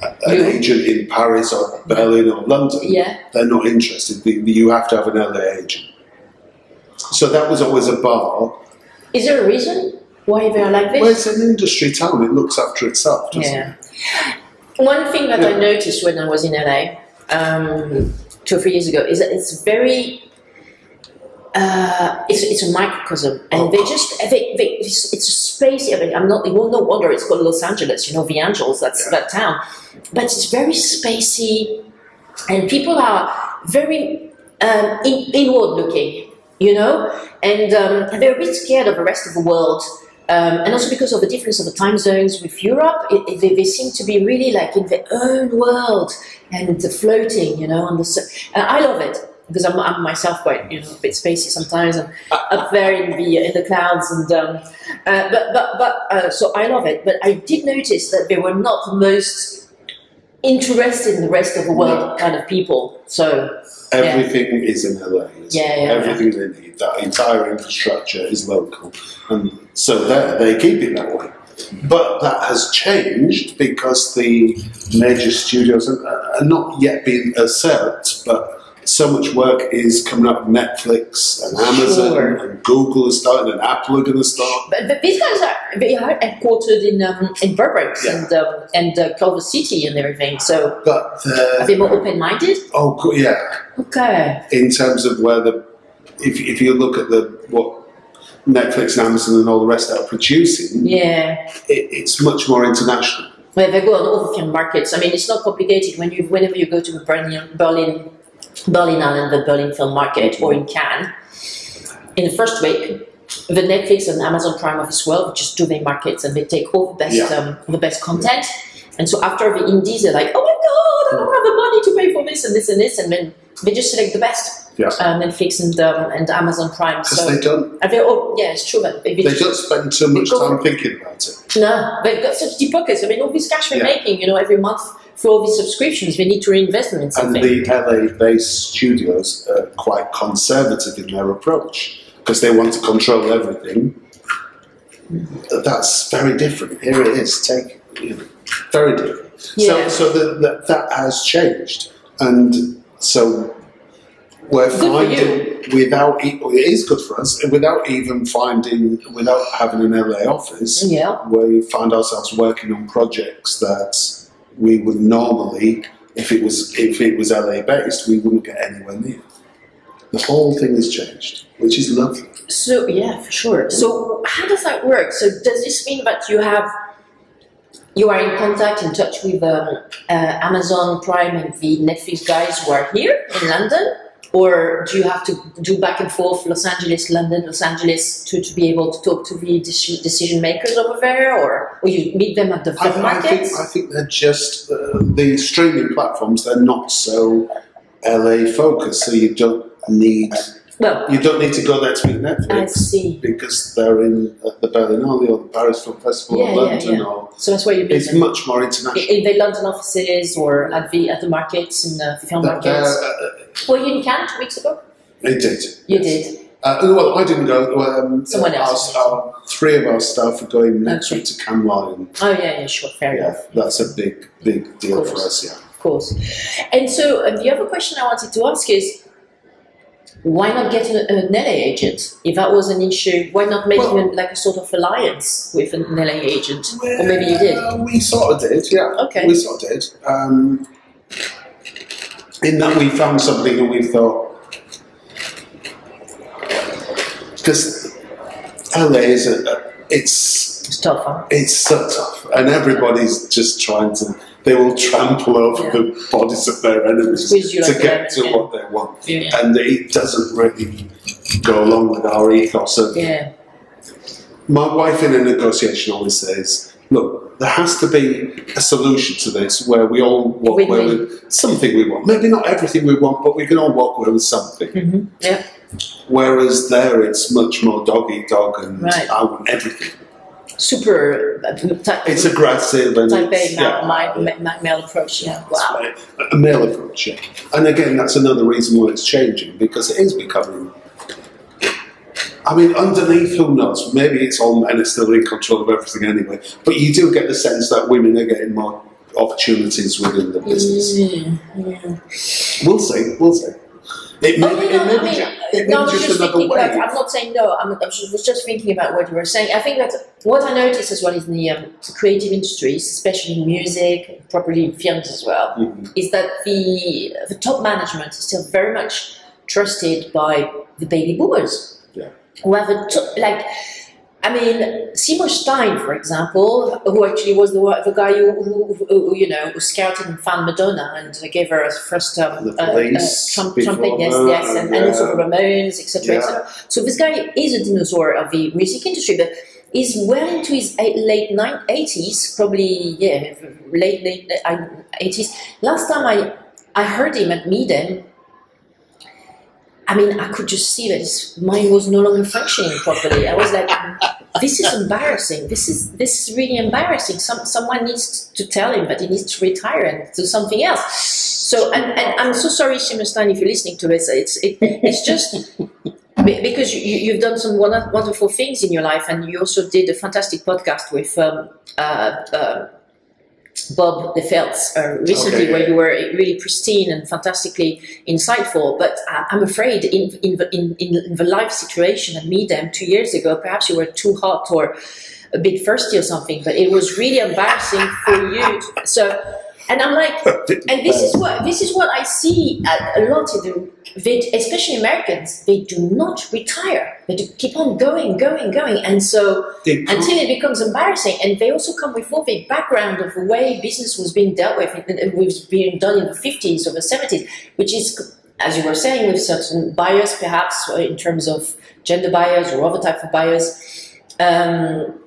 an agent in Paris or Berlin or London,
Yeah.
they're not interested. You- have to have an LA agent. So that was always a bar.
Is there a reason why they are like this?
Well, it's an industry town. It looks after itself, doesn't
Yeah.
it?
One thing that I noticed when I was in LA um, two or three years ago is that it's very. Uh, it's, it's a microcosm, and
Oh.
they just they, they it's, it's a space. I mean, I'm not. Well, no wonder it's called Los Angeles. You know, the Angels. That's
Yeah.
that town, but it's very spacey, and people are very um, in, inward looking. You know, and, um, they're a bit scared of the rest of the world. Um, and also because of the difference of the time zones with Europe, it, it- they, they seem to be really like in their own world and floating, you know. On the and I love it because I'm, I'm myself quite, you know, a bit spacey sometimes. and up there in the in the clouds, and um, uh, but but but uh, so I love it. But I did notice that they were not the most interested in the rest of the world kind of people. So
Everything is in LA.
Yeah, yeah,
Everything they need. That entire infrastructure is local, and so there they keep it that way. But that has changed because the major studios are, are not yet being usurped, but so much work is coming up. Netflix and Amazon
Sure.
and Google is starting, and Apple are going to start.
But, but these guys are they are headquartered in um, in Burbank
Yeah.
and um, and uh, Culver City and everything. So
But
are
uh,
they more open minded?
oh, yeah,
Okay.
in terms of where the if, if you look at the what Netflix and Amazon and all the rest are producing,
Yeah.
it, it's much more international.
Well, they go on all the film markets. I mean, it's not complicated when you whenever you go to the Berlin Berlin Berlinale and the Berlin Film Market or in Cannes. In the first week, the Netflix and Amazon Prime of this world just do their markets and they take all the best
Yeah.
um, the best content. And so after the indies, they're like, oh my god, I don't have the money to pay for this and this and this, and then they just select the best.
Yeah.
Uh, Netflix and um, and Amazon Prime. So
they don't
they oh yeah, it's true that they,
they don't spend too much time thinking about it.
no, they've got such deep pockets. I mean, all this cash they're
Yeah.
making, you know, every month for all these subscriptions, We need to reinvest them in
And
something.
the LA based studios are quite conservative in their approach because they want to control everything. That's very different. Here it is. Take you know, very different.
Yeah.
So, so the, the, that has changed, and so we're
Good
finding without it is good for us without even finding without having an LA office.
yeah,
we find ourselves working on projects that we would normally, if it was if it was LA based, we wouldn't get anywhere near. The whole thing has changed, which is lovely.
so yeah, for sure. So how does that work? So does this mean that you have you are in contact, in touch with um, uh, Amazon Prime and the Netflix guys who are here in London? Or do you have to do back and forth, Los Angeles, London, Los Angeles, to, to be able to talk to the decision makers over there? Or, or you meet them at the
I,
film
I think? I think they're just uh, the streaming platforms. They're not so LA focused, so you don't need
well,
you don't need to go there to meet Netflix.
I see.
Because they're in at the Berlinale or the Paris Film Festival
Yeah,
or London,
yeah.
or
So that's where you meet
it's much more international.
in the London offices or at the at the markets in the film markets.
uh,
Were you in Cannes two weeks ago?
they did.
You
yes.
did.
Uh, well, I didn't go. Um,
Someone else.
Our, our, three of our staff are going next
Okay.
week to Cannes Lion.
Oh yeah, yeah, sure, fair
Yeah,
enough.
that's a big, big deal for us. Yeah.
Of course. And so um, the other question I wanted to ask is. Why not get an, LA agent? If that was an issue, why not make
Well-
like a sort of alliance with an LA agent? Or maybe you did.
Well, we sort of did. Yeah.
Okay.
We sort of did. Um, in that we found something and we thought because LA is a, a it's
It's tough, huh?
it's so tough, and everybody's just trying to they will trample over
Yeah.
the bodies of their enemies to get to what they want.
Yeah.
And it doesn't really go along with our ethos of
Yeah.
my wife in a negotiation always says, look, there has to be a solution to this where we all walk away with something we want. Maybe not everything we want, but we can all walk away with something.
hmm Yeah.
Whereas there it's much more dog eat dog and
Right.
I want everything.
Super. Type,
It's aggressive and
type
it's,
A
yeah,
ma- ma-
yeah.
ma- ma- male approach. Yeah. Wow.
a male approach, yeah. And again, that's another reason why it's changing because it is becoming. I mean, underneath, who knows? Maybe it's all men are still in control of everything anyway. But you do get the sense that women are getting more opportunities within the business.
Mm, yeah.
We'll see. We'll see. It may,
Oh,
be-
no,
it may
I mean,
ju- it may
no,
just,
just
another way.
About, I'm not saying no, I'm, I was just thinking about what you were saying. I think that what I noticed as well is in the um, creative industries, especially in music, probably in films as well,
Mhm.
is that the, the top management is still very much trusted by the baby boomers.
Yeah.
Who have a, like, I mean, Seymour Stein, for example, who actually was the, the guy who, who, who, you know, who scouted and found Madonna and gave her a first um, uh, uh, trump, trumpet, yes, yes, and,
and,
and also Ramones, etc.,
Yeah.
etc. So this guy is a dinosaur of the music industry, but he's well into his eight, late nine, 80s, probably, yeah, late, late uh, 80s. Last time I, I heard him at MIDEM, I mean, I could just see that his mind was no longer functioning properly. I was like, this is embarrassing. This is this is really embarrassing. Some someone needs to tell him that he needs to retire and do something else. So, and, and I'm so sorry, Seymour Stein, if you're listening to this. It's it, it's just because you, you've done some wonderful things in your life, and you also did a fantastic podcast with um, uh, uh, Bob Lefsetz uh, recently,
Okay.
where you were really pristine and fantastically insightful. But I- I'm afraid in in the, in, in the live situation at MIDEM two years ago, perhaps you were too hot or a bit thirsty or something. But it was really embarrassing for you. To, so, and I'm like, and this is what this is what I see a, a lot in the they, especially Americans. They do not retire. They do keep on going, going, going, and so until it becomes embarrassing. And they also come with all the background of the way business was being dealt with, and it was being done in the fifties or the seventies, which is, as you were saying, with certain bias, perhaps in terms of gender bias or other type of bias. Um,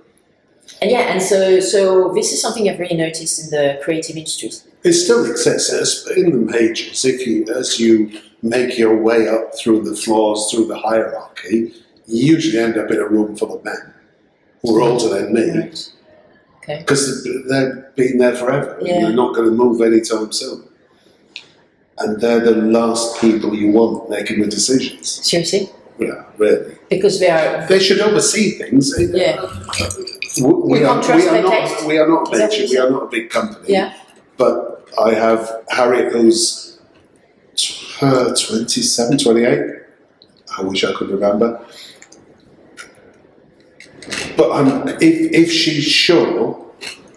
and yeah, and so so this is something I've really noticed in the creative industries.
It still exists as in the majors. If you, as you make your way up through the floors, through the hierarchy, you usually end up in a room full of men who are older than me
Right. Okay.
because they've been there forever
Yeah.
and they're not going to move anytime soon. And they're the last people you want making the decisions.
Seriously,
Yeah, really.
because they are.
They should oversee things.
Yeah.
We, we are, we are not. We are not
Is that what
major.
you
We are not a big company.
Yeah.
But I have Harriet, who's her 27, 28. I wish I could remember. But I'm, if, if she's sure,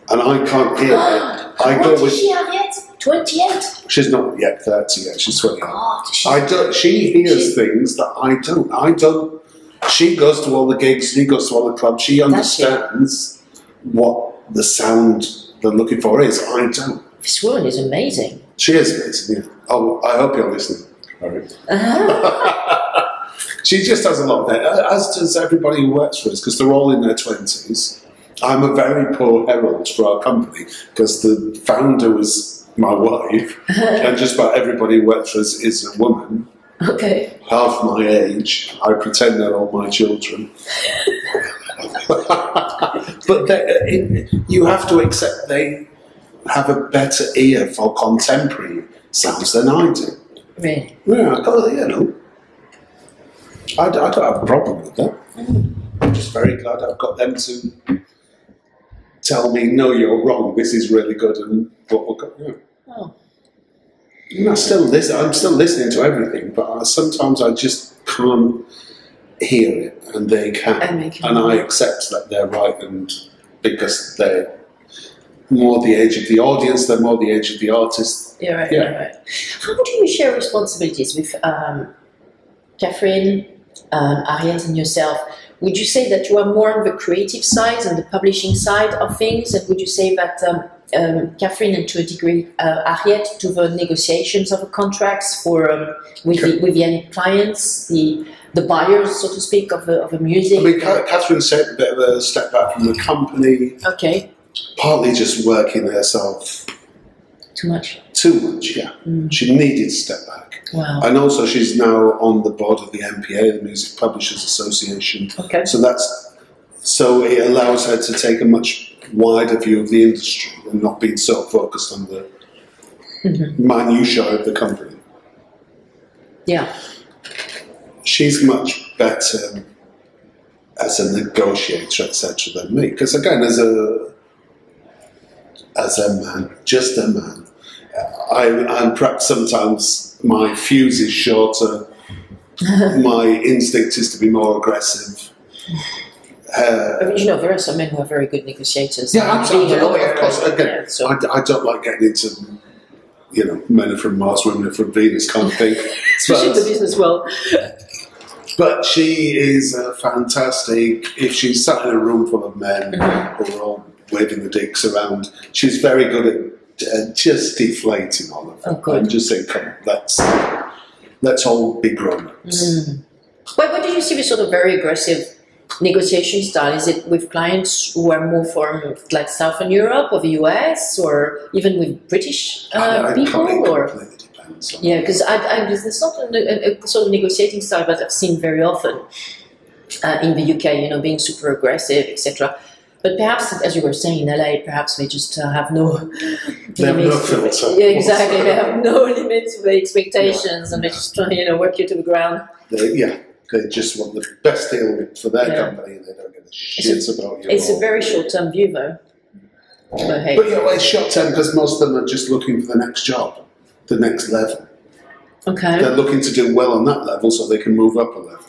and I can't hear it, I
what
go with.
she have yet? Twenty-eight.
She's not yet 30 yet, she's 28.
God, she's
I don't, she hears
She-
things that I don't. I don't. She goes to all the gigs, she goes to all the clubs, she understands what the sound they're looking for is. I don't.
This woman is amazing.
She is amazing. Yeah. Oh, I hope you're listening. Harriet.
Uh-huh.
She just has a lot there, as does everybody who works for us, because they're all in their 20s. I'm a very poor herald for our company, because the founder was my wife, and just about everybody who works for us is a woman,
okay.
half my age. I pretend they're all my children. but they, it, you have to accept they have a better ear for contemporary sounds than I do.
Really.
Yeah, I you know. I, I don't have a problem with that. Mm. I'm just very glad I've got them to tell me, no, you're wrong, this is really good, and what we're going yeah.
Oh.
I still listen, I'm still listening to everything, but I, sometimes I just can't hear it, and they can.
And.
And I accept that they're right, and because they're more the age of the audience, they're more the age of the artist.
You're right.
Yeah.
You're right. How do you share responsibilities with um, Catherine, um, and yourself? Would you say that you are more on the creative side and the publishing side of things, and would you say that um, um, Catherine and to a degree uh, Harriet to the negotiations of the contracts for um, with the with the end clients, the the buyers, so to speak, of the of the music.
I mean, Ca- Catherine's taken a bit of a step back from the company,
okay,
partly just working herself
too much.
too much. Yeah,
Mm.
she needed to step back.
Wow.
And also, she's now on the board of the MPA, the Music Publishers Association.
Okay.
So that's so it allows her to take a much wider view of the industry and not being so focused on the
Mhm.
minutiae of the company.
Yeah.
She's much better as a negotiator, etc., than me. Because again, as a as a man, just a man, I, I'm perhaps sometimes my fuse is shorter. my instinct is to be more aggressive. Uh,
I mean, you know, there are some men who are very good negotiators.
Yeah,
being
absolutely.
a lawyer,
Of course, again,
yeah, so
I, I don't like getting into, you know, men are from Mars, women are from Venus kind of thing.
especially in the
but,
business world.
but she is uh, fantastic. If she's sat in a room full of men
Mm-hmm.
who are all waving the dicks around, she's very good at uh, just deflating all of them.
Oh.
And just saying, come on, let's, let's all be grown ups.
Mm. Why did you see this sort of very aggressive negotiation style? Is it with clients who are more from like Southern Europe or the US or even with British uh,
I, I
people?
can't-
Or
completely
yeah, because I, I, it's not a, a, sort of negotiating style that I've seen very often uh, in the UK. You know, being super aggressive, etc. But perhaps, as you were saying, in LA, perhaps they just uh, have no
They have no filter.
Yeah, exactly. They have no limits to the expectations, and they just try, you know, work you to the ground.
They, yeah, they just want the best deal for their
Yeah.
company and they don't give a shit about you.
It's a very short-term view, though. But hey,
But yeah, well, it's short term because most of them are just looking for the next job, the next level.
okay.
They're looking to do well on that level so they can move up a level.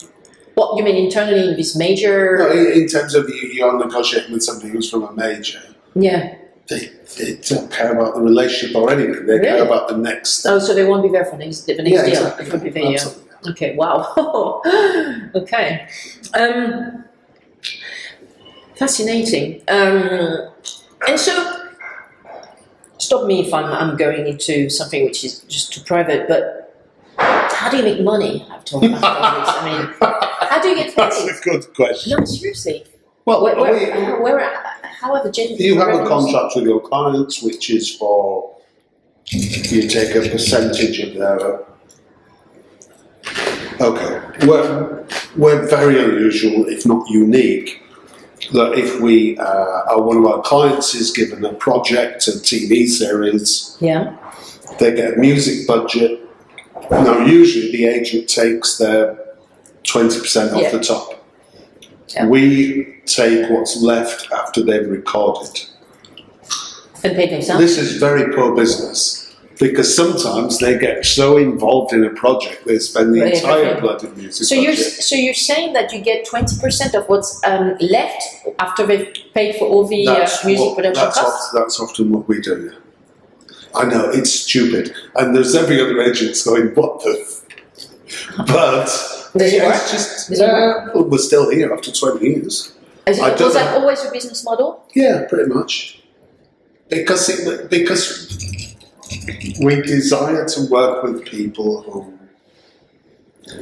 What you mean internally in this major?
No, in, in terms of you, you're negotiating with somebody who's from a major,
Yeah.
they, they don't care about the relationship or anything. They care about the next.
Oh, so they won't be there for next, the next
yeah,
deal.
exactly.
It could be the year.
Absolutely.
Okay. Wow. okay. Um, fascinating. Um, and so, stop me if I'm, I'm going into something which is just too private. But how do you make money? I've talked about this. I mean, how do you get
That's a good question.
No, seriously.
Well,
Where,
we-
where, where, how are the gen-
You have a contract with your clients, which is for you take a percentage of their. Okay, we're, we're very unusual, if not unique, that if we uh, are one of our clients is given a project, a TV series,
Yeah.
they get a music budget. Now, usually the agent takes their 20% off
Yeah.
the top.
Yeah.
We take what's left after they've recorded.
And pay themselves.
This is very poor business because sometimes they get so involved in a project they spend the
Right,
entire
okay.
bloody music
So you're so you're saying that you get twenty percent of what's um, left after they've paid for all the uh, music
what-
production
that's
costs.
oft- that's often what we do. Yeah. I know it's stupid, and there's every other agent's going, "What the?" But it's just yeah, we're still here after 20 years.
Is it, was that always your business model?
Yeah, pretty much. Because it, because we desire to work with people who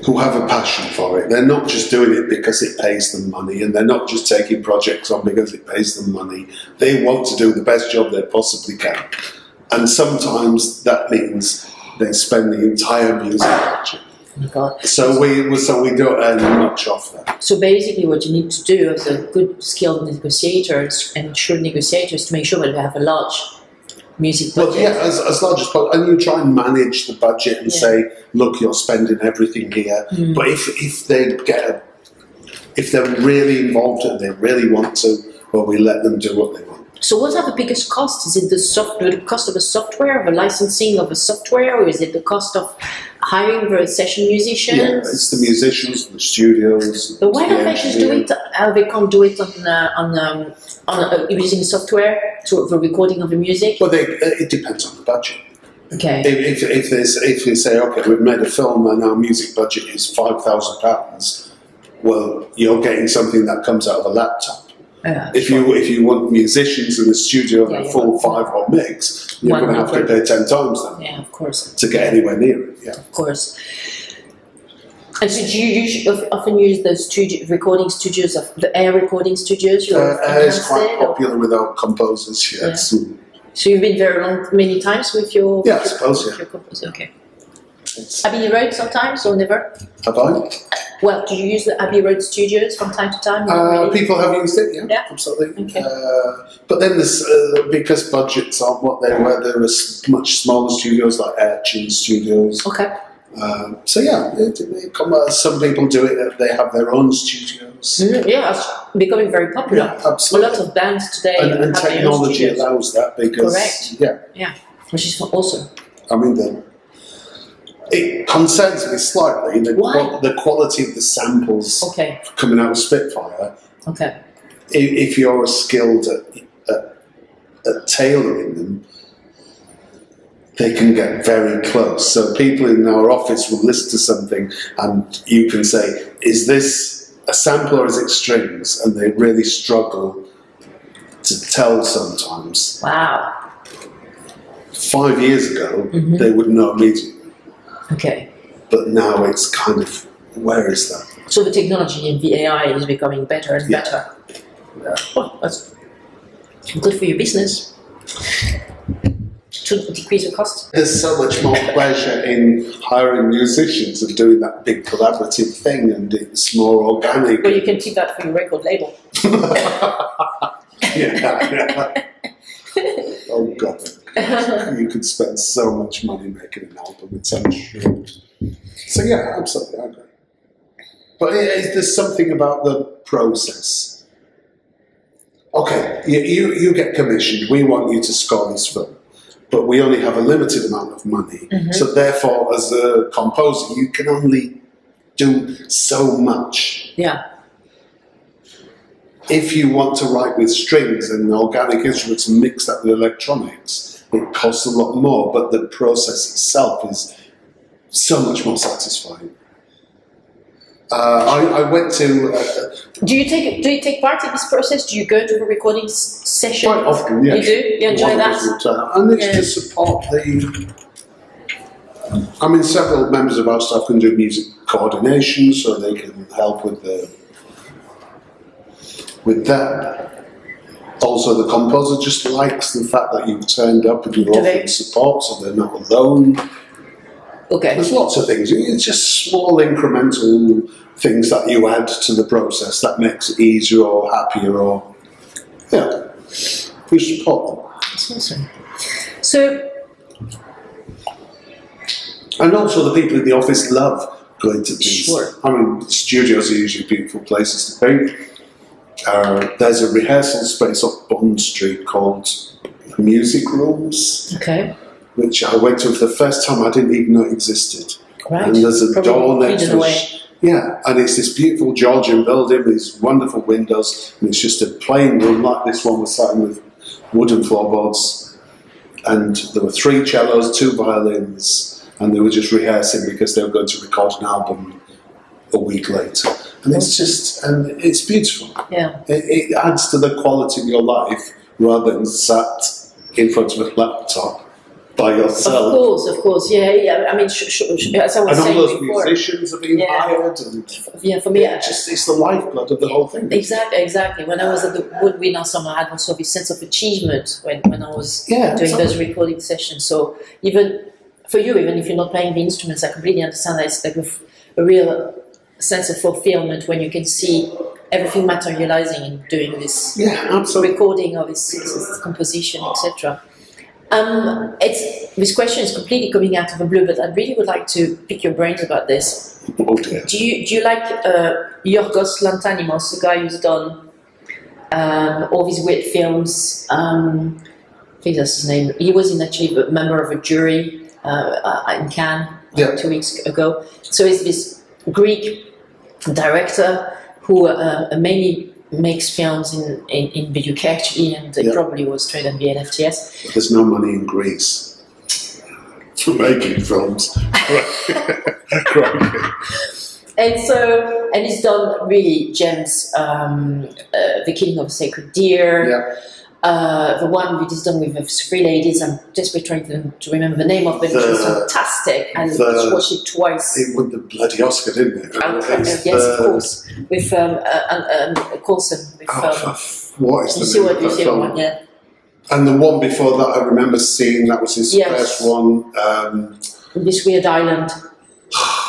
who have a passion for it. They're not just doing it because it pays them money, and they're not just taking projects on because it pays them money. They want to do the best job they possibly can, and sometimes that means they spend the entire music budget.
God.
So we so we don't earn much off that.
So basically, what you need to do as a good skilled negotiator and shrewd negotiator is to make sure that you have a large music budget.
Well, yeah, as, as large as possible, and you try and manage the budget and
Yeah.
say, look, you're spending everything here.
Mm.
But if if they get a, if they're really involved and they really want to, well, we let them do what they want.
So what are the biggest costs? Is it the soft, the cost of the software, of the licensing of the software, or is it the cost of hiring the session musicians?
Yeah, it's the musicians, the studios.
But why
the
don't they just do it? Uh, they can't do it on uh, on um, on uh, using software to the recording of the music.
Well, they, it depends on the budget.
Okay.
If, if, if, there's, if you say, okay, we've made a film and our music budget is £5,000, well, you're getting something that comes out of a laptop.
Yeah,
If you if you want musicians in the studio and
Yeah,
a full five hot mix, you're going to have to pay ten times that
yeah, of course,
to get anywhere near it. Yeah.
of course. And so, do you usually often use those studio recording studios of the AIR recording studios?
Uh, AIR is quite
it, or-
popular with our composers. Yes.
So you've been very long, many times with your
Yeah, I suppose,
your,
yeah.
your composer. Okay.
It's-
you Road sometimes or never?
have I?
Well, do you use the Abbey Road studios from time to time?
Uh,
really?
people have used it, yeah,
Yeah.
absolutely.
Okay.
Uh, but then there's uh, because budgets aren't what they were. There are much smaller studios like Urchin Studios.
Okay.
Um, so yeah, it, it come, uh, some people do it. They have their own studios.
Mm, yeah, it's becoming very popular.
Yeah,
A lot of bands today
and, and
have their own
technology allows that because
Correct.
yeah,
which is awesome.
I mean the. It concerns me slightly the, qual- the quality of the samples
Okay.
coming out of Spitfire.
Okay.
if, if you're skilled at, at, at tailoring them, they can get very close. So people in our office will listen to something, and you can say, "Is this a sample or is it strings?" And they really struggle to tell sometimes.
Wow.
Five years ago,
Mhm.
they would know immediately,
Okay.
but now it's kind of where is that?
So the technology in the AI is becoming better and
Yeah.
better. Uh, well, that's good for your business to decrease the cost.
There's so much more pleasure in hiring musicians and doing that big collaborative thing, and it's more organic.
Well, you can keep that for your record label.
yeah. oh God, you could spend so much money making an album. It's untrue. So yeah, absolutely, I agree. But it, there's something about the process. Okay, you, you, you get commissioned. We want you to score this film, but we only have a limited amount of money.
Mhm.
So therefore, as a composer, you can only do so much
Yeah.
if you want to write with strings and organic instruments and mix that with electronics, it costs a lot more, but the process itself is so much more satisfying. Uh, I, I went to uh,
Do you take do you take part in this process? Do you go to the recording session?
quite often, yeah.
You do? You enjoy that?
And it's
Yeah.
to support the. I mean, several members of our staff can do music coordination, so they can help with the with that. Also, the composer just likes the fact that you've turned up and you're
Do they-
offering support, so they're not alone.
Okay.
There's lots of things. It's just small incremental things that you add to the process that makes it easier or happier or yeah. We support them.
That's awesome. So
And also, the people in the office love going to these.
Sure.
I mean, studios are usually beautiful places to be. Uh, there's a rehearsal space off Bond Street called Music Rooms,
okay.
which I went to for the first time. I didn't even know it existed.
Right.
And there's a
Probably
door next to
away.
it. Yeah, and it's this beautiful Georgian building with these wonderful windows, and it's just a plain room like this one was sat in with wooden floorboards. And there were three cellos, two violins, and they were just rehearsing because they were going to record an album a week later. And it's just, and it's beautiful.
Yeah.
It, it adds to the quality of your life rather than sat in front of a laptop by yourself.
Of course, of course. Yeah, yeah. I mean, sh- sh- sh- as I was
And all
saying
those
before.
musicians are being
Yeah.
hired, and
Yeah, for me,
yeah, it's just it's the lifeblood of the whole thing.
Exactly, exactly. When I was at the Woodwind Ensemble, I had also this sense of achievement when, when I was
Yeah,
doing those recording sessions. So even for you, even if you're not playing the instruments, I completely understand that it's like a, f- a real sense of fulfillment when you can see everything materializing and doing this
Yeah, absolutely.
recording of his, this composition, etc. Um, it's this question is completely coming out of the blue, but I really would like to pick your brains about this.
Dear.
Do you do you like uh, Yorgos Lanthimos, the guy who's done um, all these weird films? Um, I think that's his name. He was in actually a member of a jury uh, uh, in Cannes
Yeah.
two weeks ago. So he's this Greek director who uh, mainly makes films in, in, in the UK actually, and
Yeah.
probably was trained at the NFTS.
There's no money in Greece for making films.
And so, and he's done really gems. Um, uh, the Killing of a Sacred Deer.
Yeah.
Uh, the one we just done with the three ladies, I'm desperately trying to, to remember the name of it, which
The-
fantastic. And
the-
just watched it twice.
It won the bloody Oscar, didn't it?
And, uh,
It's
yes, of course, with um, uh, um, um, Coulson. With,
Oh,
um,
what is the name of that film?
one, yeah.
And the one before that, I remember seeing that was his
Yes.
first one. Um,
This weird island.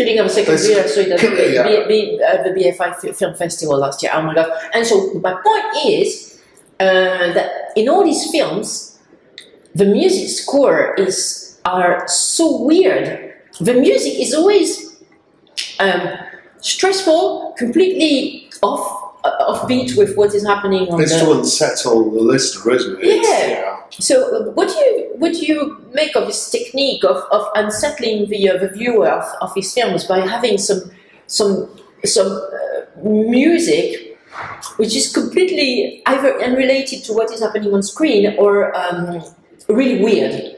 Killing of a
Sacred
Deer, so the,
yeah.
B, B, uh, the BFI Film Festival last year. Oh my god! And so my point is uh, that in all these films, the music score is are so weird. The music is always um, stressful, completely off uh, offbeat with what is happening on
it's
the.
to unsettle the listener, isn't it? It's-
Yeah. So, what do you what do you make of this technique of, of unsettling the uh, the viewer of, of his films by having some some some uh, music which is completely either unrelated to what is happening on screen or um, really weird?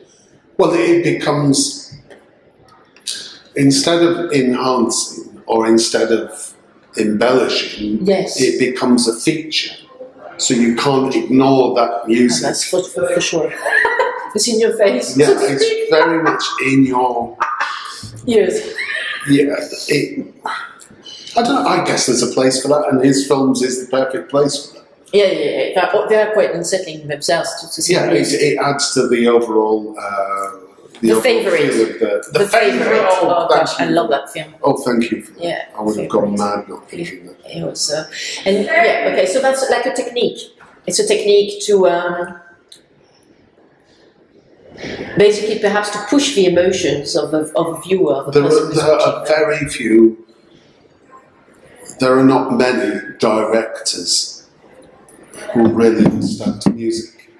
Well, it becomes instead of enhancing or instead of embellishing,
Yes.
it becomes a feature. So you can't ignore that music.
that's for, for, for sure. it's in your face.
Yeah, it's very much in your
Yes.
yeah. It, I don't. I guess there's a place for that, and his films is the perfect place for that.
Yeah, yeah, yeah. They're, they're quite unsettling themselves to, to see
Yeah, it, it adds to the overall. Uh,
The
overall
favourite.
of the, the,
The favorite.
Oh,
Oh, gosh, I love that film.
Oh, thank you for that.
Yeah,
I would have gone
favourite.
mad not thinking that.
It was, uh, and yeah, okay. So that's like a technique. It's a technique to um, basically perhaps to push the emotions of a, of a viewer, of a
There are, there are very few. There are not many directors who really understand music.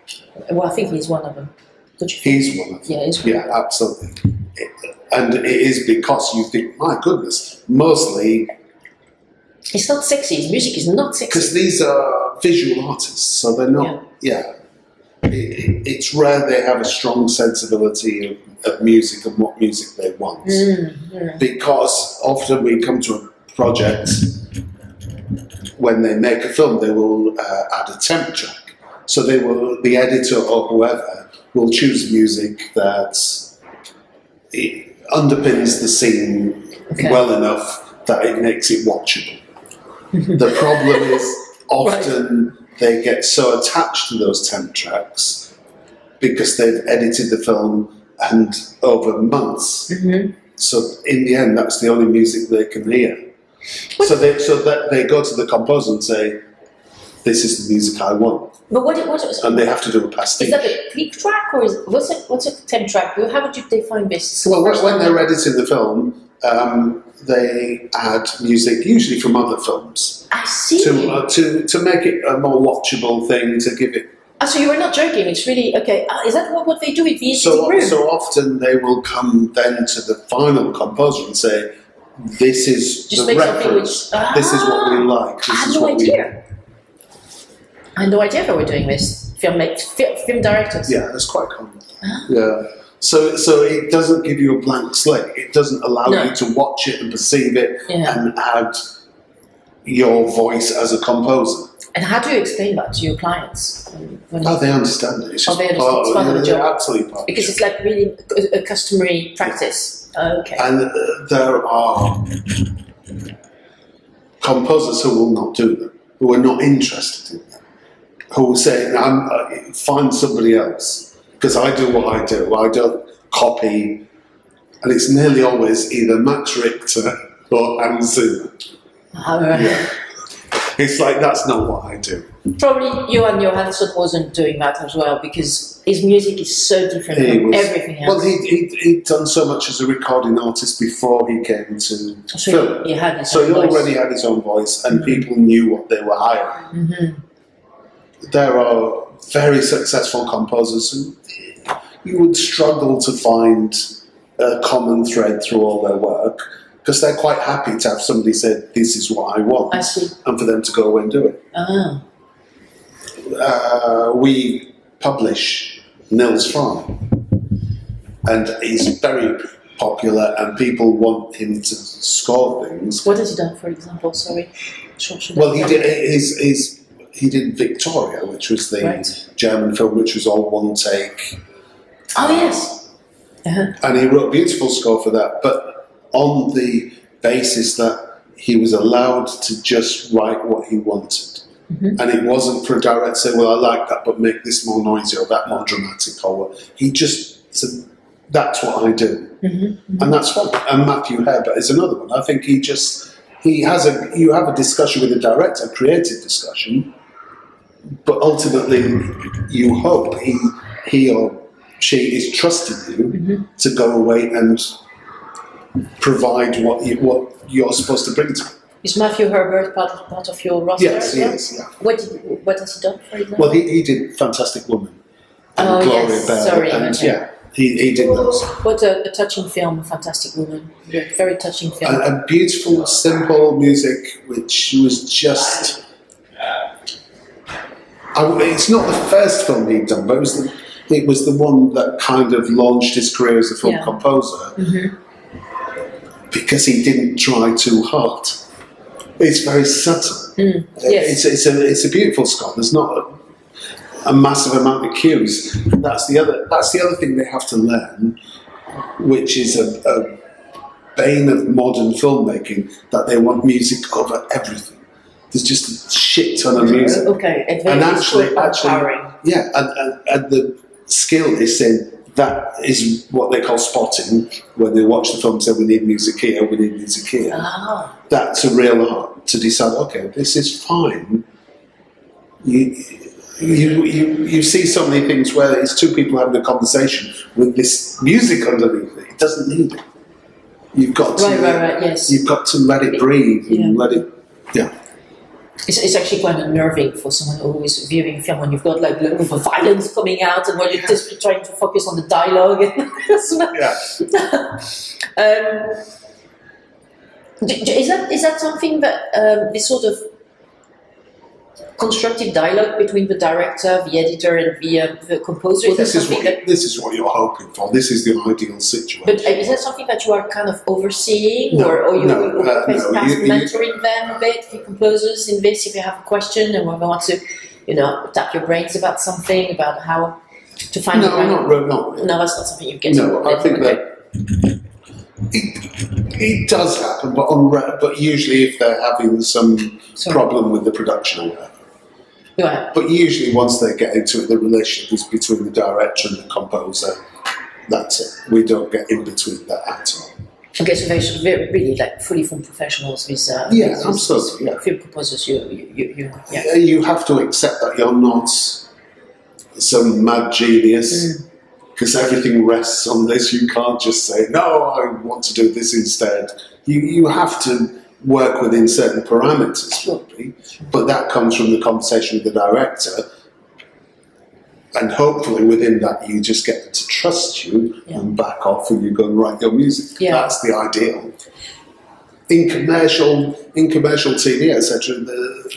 Well, I think he's one of them.
He's one of them.
Yeah, he's.
Yeah, absolutely. It- and it is because you think, my goodness, mostly
It's not sexy. His music is not sexy.
because these are visual artists, so they're not. Yeah, It- it- it's rare they have a strong sensibility of, of music and what music they want.
Mm, mm.
Because often we come to a project when they make a film, they will uh, add a temp track. So they will, the editor or whoever will choose music that underpins the scene
Okay.
well enough that it makes it watchable. the problem is often they get so attached to those temp tracks because they've edited the film and over months.
Mhm.
So in the end, that's the only music they can hear. So they so that they go to the composer and say, "This is the music I want,"
But what, what
and they have to do a
is that a click track or is what's a what's a temp track? How would you define this?
Well, when, when they're editing the film, um, they add music, usually from other films,
I see.
to uh, to to make it a more watchable thing. To give it
Ah, so you were not joking. It's really okay. Ah, is that what, what they do with the
so
room?
so often they will come then to the final composer and say, "This is
Just
the reference.
which-
This is what we
Ah,
like. This
I had
is
no
what we
idea. I had no idea they were doing this. Film, make, film, directors.
Yeah, that's quite common.
Ah.
Yeah. So, so it doesn't give you a blank slate. It doesn't allow
No.
you to watch it and perceive it
Yeah.
and add your voice as a composer.
And how do you explain that to your clients? When-
Oh, they understand it. It's
Oh,
just
they
part,
It's part of the job.
absolutely part.
because
of
it's like really a, customary practice. Okay.
And uh, there are composers who will not do that, who are not interested in that, who will say, uh, "Find somebody else," because I do what I do. I don't copy, and it's nearly always either Max Richter or Zimmer.
Uh,
Yeah. It's like that's not what I do.
Probably you and Jóhann Jóhannsson wasn't doing that as well because his music is so different
He
from
was-
everything else.
Well, he, he, he'd done so much as a recording artist before he came to
so
film.
he, he had his
So he
voice.
already had his own voice, and people knew what they were hiring.
Mhm.
There are very successful composers who you would struggle to find a common thread through all their work because they're quite happy to have somebody say, This is what I want,
I
and for them to go away and do it.
Ah.
uh, we publish Nils Frahm, and he's very popular and people want him to score things.
What has he done, for example? Sorry.
Well, he did his, his he did Victoria, which was the
Right.
German film, which was all one take,
Oh, yes. Uh-huh.
and he wrote a beautiful score for that. But on the basis that he was allowed to just write what he wanted,
Mhm.
and it wasn't for a director to say, "Well, I like that, but make this more noisy or that more dramatic," or what. He just said, "That's what I do."
Mhm.
and that's one. And Matthew Herbert is another one. I think he just he has a you have a discussion with the director, a creative discussion, but ultimately you hope he he or she is trusting you
Mhm.
to go away and provide what you, what you're supposed to bring to.
Is Matthew Herbert part of, part of your roster?
Yes, he is. Yeah.
What, did, what has he done, for example?
Well, he, he did Fantastic Woman. and
Oh,
Gloria
yes,
Bell,
sorry,
and
okay.
yeah, he, he did those.
What a, a touching film, A Fantastic Woman. Yeah, very touching film.
a, a beautiful, simple music which was just. I, it's not the first film he'd done, but it was the, it was the one that kind of launched his career as a film
Yeah.
composer
Mhm.
because he didn't try too hard. It's very subtle.
Mm, yes.
It's, it's, a, it's a beautiful score. There's not a, a massive amount of cues. And That's the other. That's the other thing they have to learn, which is a, a bane of modern filmmaking that they want music over everything. There's just a shit ton of music.
Okay,
And actually, actually,
empowering.
yeah, and, and, and the skill is saying that is what they call spotting. When they watch the film, and say we need music here, we need music here
Ah,
that's a real art to decide. Okay, this is fine. You, you, you, you see so many things where it's two people having a conversation with this music underneath it. It doesn't need it. You've got to.
right, right, right, yes.
You've got to let it breathe and
Yeah.
let it.
It's, it's actually quite unnerving for someone who is viewing a film when you've got like loads of violence coming out and when you're just trying to focus on the dialogue.
Yeah.
um, is that is that something that um, this sort of constructive dialogue between the director, the editor, and the, uh, the composer?
Well,
is
this is what
that
this is what you're hoping for. This is the ideal situation.
but uh, is that something that you are kind of overseeing,
No,
or, or you
no, uh, no, you- you-
mentoring them a bit, the composers in this, if you have a question and want to, you know, tap your brains about something, about how to find the
no,
right.
not, not.
No, that's not something you get.
No, I think
Okay.
that it, it does happen, but on re- but usually if they're having some
Sorry.
problem with the production or whatever.
Yeah.
But usually once they get into it, the relationship is between the director and the composer. That's it. We don't get in between that at all.
Okay, so they're very, really like fully formed professionals with uh,
Yeah,
with-
absolutely,
with
yeah.
film composers. You, you, you, yeah.
You have to accept that you're not some mad genius because everything rests on this. You can't just say, no, I want to do this instead. You, you have to work within certain parameters, probably, but that comes from the conversation with the director. And hopefully, within that, you just get them to trust you
Yeah.
and back off, and you go and write your music.
Yeah.
That's the ideal. In commercial, in commercial TV, etc.,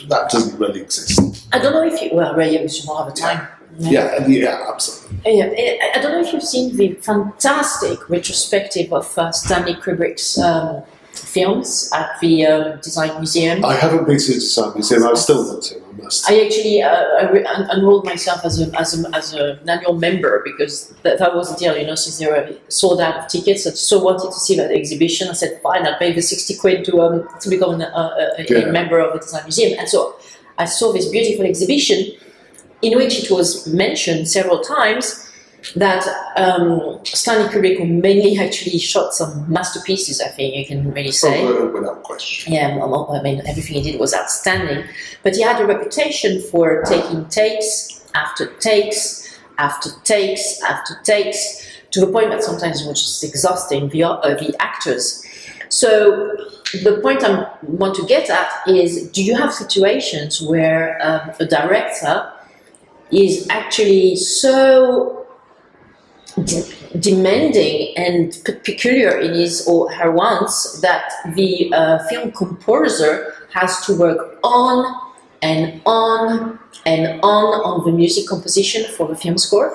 that doesn't really exist.
I don't know if you well, Ray, you should have a time.
Yeah, yeah, absolutely.
Yeah, I I don't know if you've seen the fantastic retrospective of uh, Stanley Kubrick's um, films at the um, Design Museum.
I haven't been to the Design Museum. I still want to. I must.
I actually uh, I enrolled myself as a, as, a, as a, an annual member because that, that was the deal, you know, since they were sold out of tickets. I so wanted to see that exhibition. I said, fine, I'll pay the 60 quid to, um, to become an, a, a,
Yeah.
a member of the Design Museum. And so I saw this beautiful exhibition in which it was mentioned several times that um, Stanley Kubrick mainly actually shot some masterpieces, I think you can really say.
Oh, without question.
Yeah, I mean, everything he did was outstanding. But he had a reputation for taking takes after takes after takes after takes to the point that sometimes it was just exhausting the, uh, the actors. So the point I want to get at is: Do you have situations where um, a director is actually so de- demanding and pe- peculiar in his or her wants that the uh, film composer has to work on and on and on on the music composition for the film score.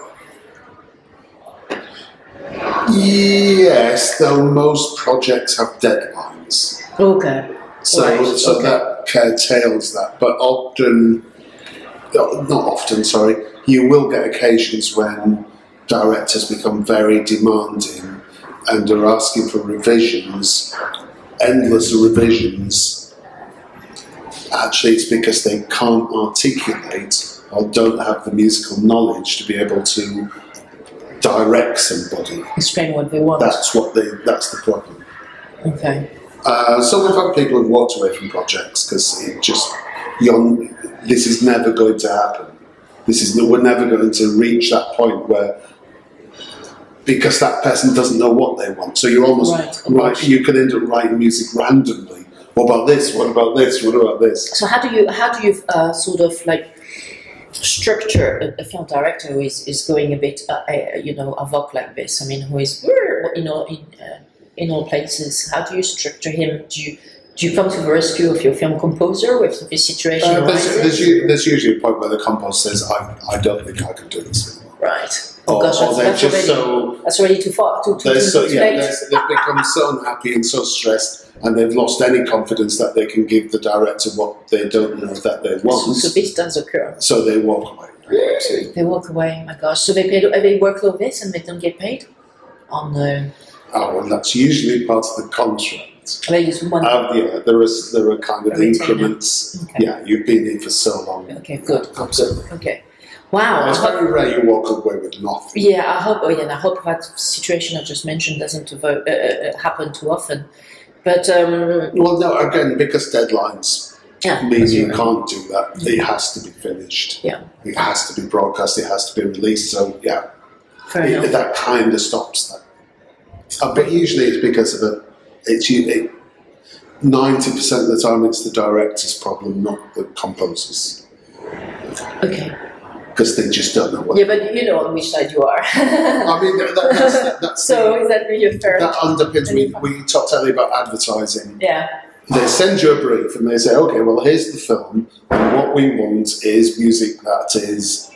Yes, though most projects have deadlines.
Okay.
So,
Right,
so
okay.
that curtails that. But often, not often, sorry, you will get occasions when directors become very demanding and are asking for revisions, endless revisions. Actually, it's because they can't articulate or don't have the musical knowledge to be able to direct somebody.
Explain what they want.
That's what they. That's the problem.
okay.
Uh, so we've had people who've walked away from projects because it just, you're, this is never going to happen. This is we're never going to reach that point where because that person doesn't know what they want. So you're almost
Right,
right. You can end up writing music randomly. What about this? What about this? What about this?
So how do you how do you uh, sort of like structure a, film director who is, is going a bit uh, uh, you know avok like this? I mean, who is you know in uh, in all places? How do you structure him? Do you do you come to the rescue of your film composer with this situation?
Uh, there's, there's, there's usually a point where the composer says, I, I don't think I can do this anymore.
right. Oh gosh,
or
that's,
they're just
already
so
that's already too far. Too, too, too,
so,
too
yeah, they've become so unhappy and so stressed, and they've lost any confidence that they can give the director what they don't know that they want.
So this does occur.
So they walk away.
They walk away. My gosh. So they pay, they work like this and they don't get paid on the.
Oh, and that's usually part of the contract.
They use one.
Uh, yeah, there is there are kind of increments.
Okay.
Yeah, you've been here for so long.
Okay, good.
Absolutely.
Okay. Wow.
It's
I hope-
very rare you walk away with nothing.
Yeah, I hope. Oh, yeah, and I hope that situation I just mentioned doesn't avo- uh, uh, happen too often. But um,
Well, no, again, because deadlines
yeah,
mean you
right.
can't do that. It has to be finished.
Yeah.
It has to be broadcast. It has to be released. So yeah,
Fair
it, that kind of stops that. Uh, but usually it's because of a. It's ninety percent of the time it's the director's problem, not the composer's,
Okay.
because they just don't know what.
Yeah, but you know on which side you are.
I mean, that, that, that's, that's
so is that really a fair?
that underpins. We, we talked earlier about advertising.
Yeah.
They send you a brief and they say, okay, well, here's the film, and what we want is music that is,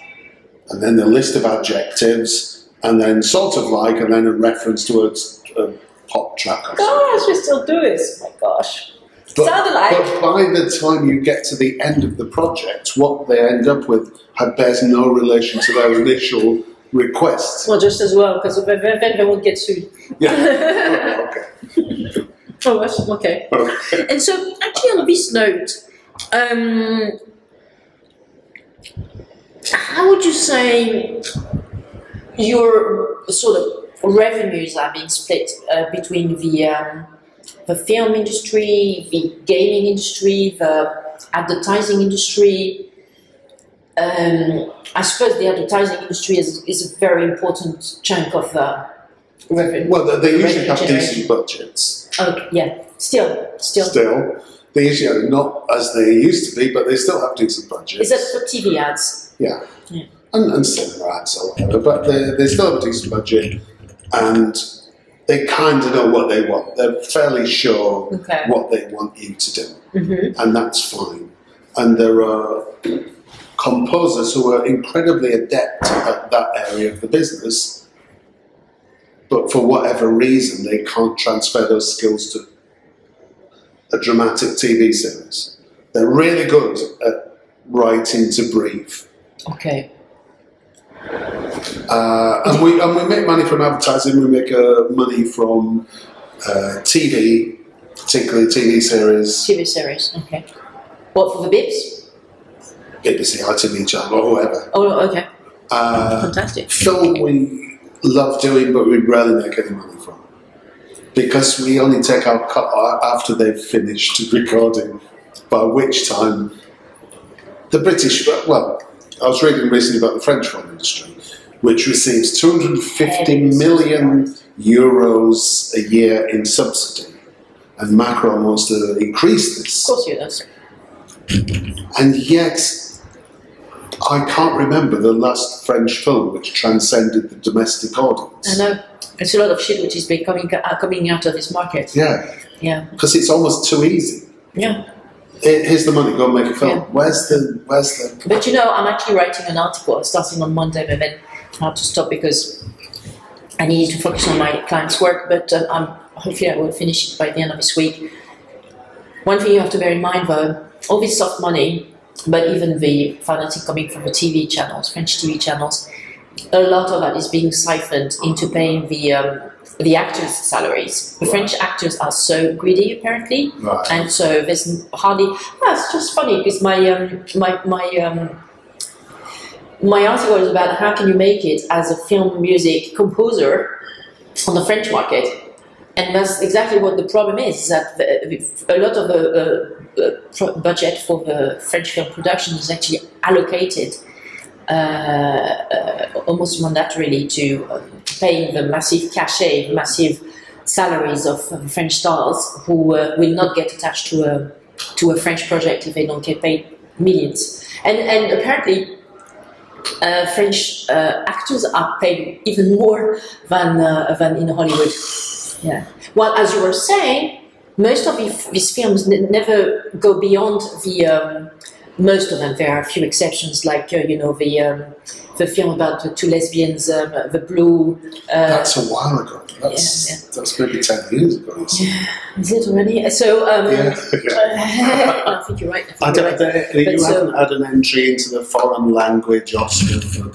and then the list of adjectives, and then sort of like, and then a reference to a, a pop track.
Gosh, we still do this. My gosh.
But,
like.
but by the time you get to the end of the project, what they end up with bears no relation to their initial request.
Well, just as well, because then they won't get sued.
Yeah. okay.
Oh, gosh, okay.
okay.
And so, actually, on this note, um, how would you say your sort of revenues are being split uh, between the um, the film industry, the gaming industry, the advertising industry? Um, I suppose the advertising industry is, is a very important chunk of the revenue.
Well, they- they usually have
generation.
decent budgets.
Okay, yeah, still, still.
Still, they usually are not as they used to be, but they still have decent budgets.
Is that for TV ads?
Yeah.
Yeah.
And, and cinema ads or whatever, but they, they still have a decent budget and they kind of know what they want. They're fairly sure
Okay.
what they want you to do,
Mm-hmm.
and that's fine. And there are composers who are incredibly adept at that area of the business, but for whatever reason, they can't transfer those skills to a dramatic TV series. They're really good at writing to brief.
Okay.
Uh, and we and we make money from advertising. We make uh, money from uh, TV, particularly TV series,
TV series. Okay. What for the bibs?
BBC, ITV channel, or whoever.
Oh, okay.
Uh,
Fantastic.
film we love doing, but we rarely make any money from because we only take our cut after they've finished recording. By which time, the British well, I was reading recently about the French film industry, which receives 250 million euros a year in subsidy, and Macron wants to increase this.
Of course you does.
and yet. I can't remember the last French film which transcended the domestic audience.
I know. It's a lot of shit which is becoming uh, coming out of this market.
Yeah,
Yeah.
because it's almost too easy.
Yeah.
Here- Here's the money, go and make a film.
Yeah.
Where's the where's the
But you know, I'm actually writing an article starting on Monday, but then I have to stop because I needed to focus on my client's work, but uh, I'm, hopefully I will finish it by the end of this week. One thing you have to bear in mind though, all this soft money, but even the financing coming from the TV channels, French TV channels, a lot of that is being siphoned into paying the um, the actors' salaries. The French actors are so greedy, apparently,
Right.
and so there's hardly. Ah, it's just funny because my um, my my um, my article is about how can you make it as a film music composer on the French market, and that's exactly what the problem is. is That the, a lot of the uh, uh, budget for the French film production is actually allocated almost mandatorily to uh, paying the massive cachet, massive salaries of uh, French stars who uh, will not get attached to a to a French project if they don't get paid millions. And and apparently, uh, French uh, actors are paid even more than uh, than in Hollywood. Yeah. Well, as you were saying, most of these films never go beyond the. Um, most of them. There are a few exceptions, like uh, you know the um, the film about the two lesbians, um, the Blue. Uh,
That's a while ago. That's
yeah.
that's maybe ten years ago. Is
is it already? So um,
Yeah.
I think you're right. I
I
think you're
don't,
right.
they- you
But,
haven't
um,
had an entry into the foreign language Oscar for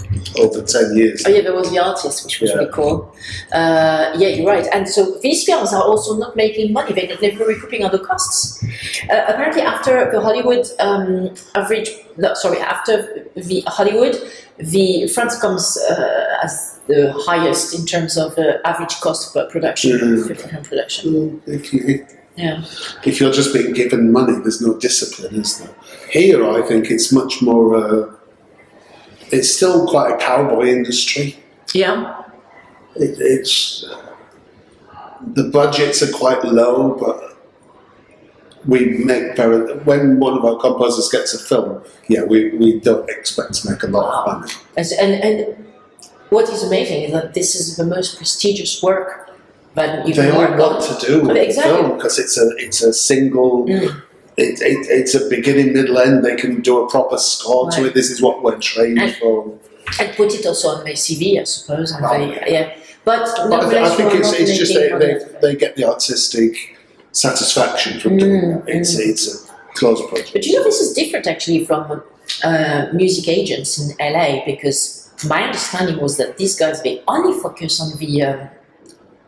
over ten years.
Oh yeah, there was the artist, which was
Yeah.
really cool. Uh, yeah, you're right. And so these films are also not making money; they're never recouping other costs. Uh, apparently, after the Hollywood um, average, no, sorry, after the Hollywood, the France comes uh, as the highest in terms of uh, average cost per production,
Mhm.
for film production.
If, you, if,
Yeah.
if you're just being given money, there's no discipline, is there? Here, I think it's much more. Uh, it's still quite a cowboy industry.
Yeah.
It, it's the budgets are quite low, but we make very. When one of our composers gets a film, yeah, we, we don't expect to make a lot of money.
And, and what is amazing is that this is the most prestigious work that you
They all want to do with
Exactly.
film because it's a it's a single.
Mm.
It, it, it's a beginning, middle, end. They can do a proper score to it. This is what we're trained
And-
for.
and put it also on my CV, I suppose. And
Right.
they, yeah, but
But I, I think it's, it's just they, they, they get the artistic satisfaction from doing
Mm,
that. It's, it's a close project.
But you know, this is different actually from uh, music agents in LA because my understanding was that these guys they only focus on the um,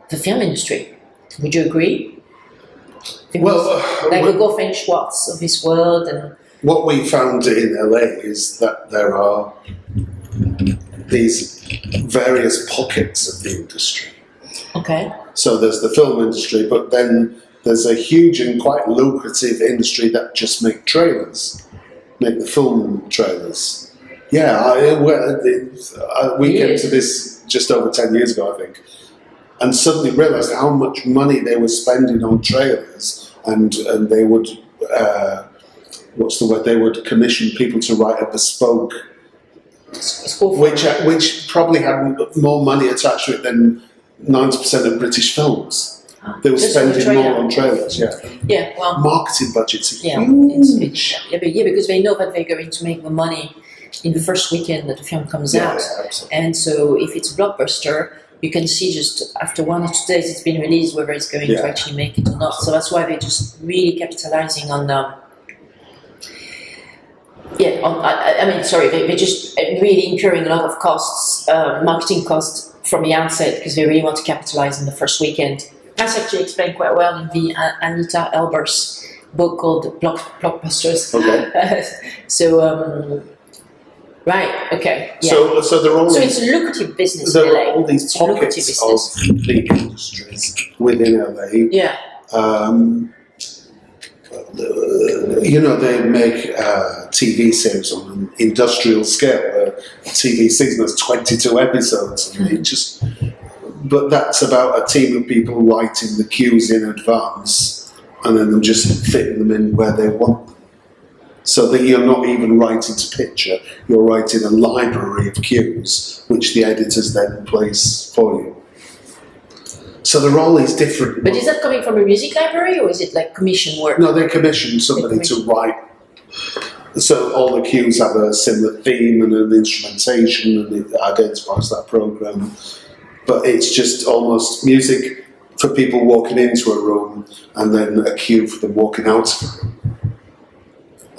the film industry. Would you agree? Because
Well, uh,
like
we-
the Gorfaine Schwartz of this world, and
what we found in LA is that there are these various pockets of the industry.
okay,
So there's the film industry, but then there's a huge and quite lucrative industry that just make trailers, make the film trailers. Yeah, I, well, uh, we came to this just over 10 years ago, I think, and suddenly realised how much money they were spending on trailers, and, and they would, uh, what's the word, they would commission people to write a bespoke which uh, which probably had more money attached to it than ninety percent of British films. They were
Just on the
spending more on trailers. Yeah,
yeah, well,
marketing budgets are
Yeah, it's, it's, yeah, because they know that they're going to make the money in the first weekend that the film comes
Yeah,
out.
yeah.
And so if it's a blockbuster, you can see just after one or two days it's been released whether it's going
Yeah.
to actually make it or not. So that's why they're just really capitalizing on. Um, yeah, on, I, I mean, sorry, they, they're just really incurring a lot of costs, uh, marketing costs from the outset because they really want to capitalize on the first weekend. That's actually explained quite well in the uh, Anita Elberse book called Block, Blockbusters.
Okay.
so, um, right, okay. Yeah.
So so there are all
So
these,
it's a lucrative business
there are all these pockets of the industries within LA.
Yeah,
Um, you know, they make uh, TV series on an industrial scale. A TV season has 22 episodes. And it just, but that's about a team of people writing the cues in advance and then them just fitting them in where they want them. So that you're not even writing to picture, you're writing a library of cues which the editors then place for you. So the role is different.
but is that coming from a music library or is it like commission work?
No, they commission somebody
They
to write. So all the cues have a similar theme and an instrumentation, and it identifies that program. But it's just almost music for people walking into a room and then a cue for them walking out of the room.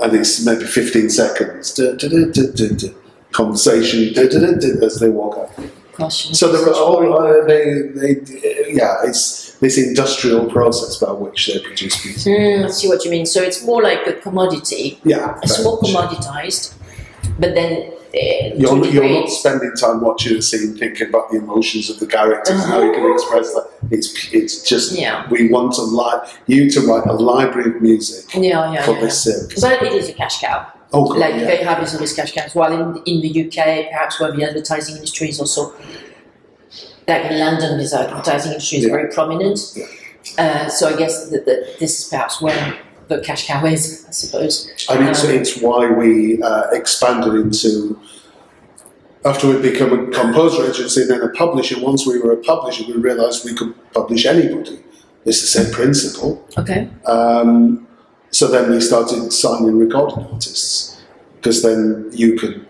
And it's maybe 15 seconds. duh, duh, duh, conversation as they walk out.
Gosh,
So there are all, uh, they, they, yeah, it's this industrial process by which they produce music.
Mm, I see what you mean. So it's more like a commodity.
Yeah,
It's more
much.
commoditized, but then
You're,
to
you're not spending time watching a scene thinking about the emotions of the characters and how you can express that. It's it's just
Yeah.
we want to li- you to write a library of music
Yeah, yeah,
for
yeah.
this series.
But it is a cash cow.
Oh, God,
Like
yeah.
they have is always cash cows. While in in the UK, perhaps where the advertising industry is also like in London, this advertising industry is
Yeah.
very prominent. Uh, so I guess that, that this is perhaps where the cash cow is, I suppose.
and it's,
Um,
it's why we uh, expanded into after we'd become a composer agency and then a publisher. Once we were a publisher, we realised we could publish anybody. It's the same principle.
Okay.
Um, so then we started signing recording artists because then you could,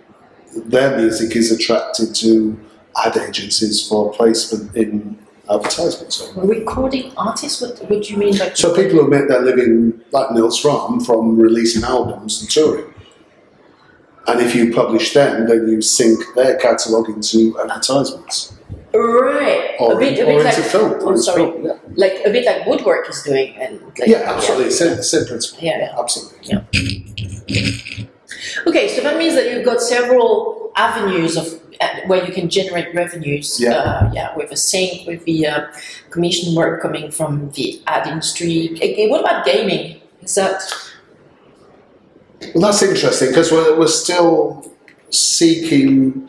their music is attracted to ad agencies for placement in advertisements.
Recording artists, what, what do you mean by
so people who make their living, like Nils Frahm, from releasing albums and touring. And if you publish them, then you sync their catalogue into advertisements.
Right.
Or,
a bit, a bit
into
like,
film.
oh, sorry.
film, yeah.
like a bit like woodwork is doing, and like,
yeah, absolutely. Same, same principle.
Yeah, yeah.
absolutely. Yeah.
Okay, so that means that you've got several avenues of where you can generate revenues.
Yeah.
Uh, yeah, with a sync, with the uh, commission work coming from the ad industry. Okay, what about gaming? Is that
Well, that's interesting because we're, we're still seeking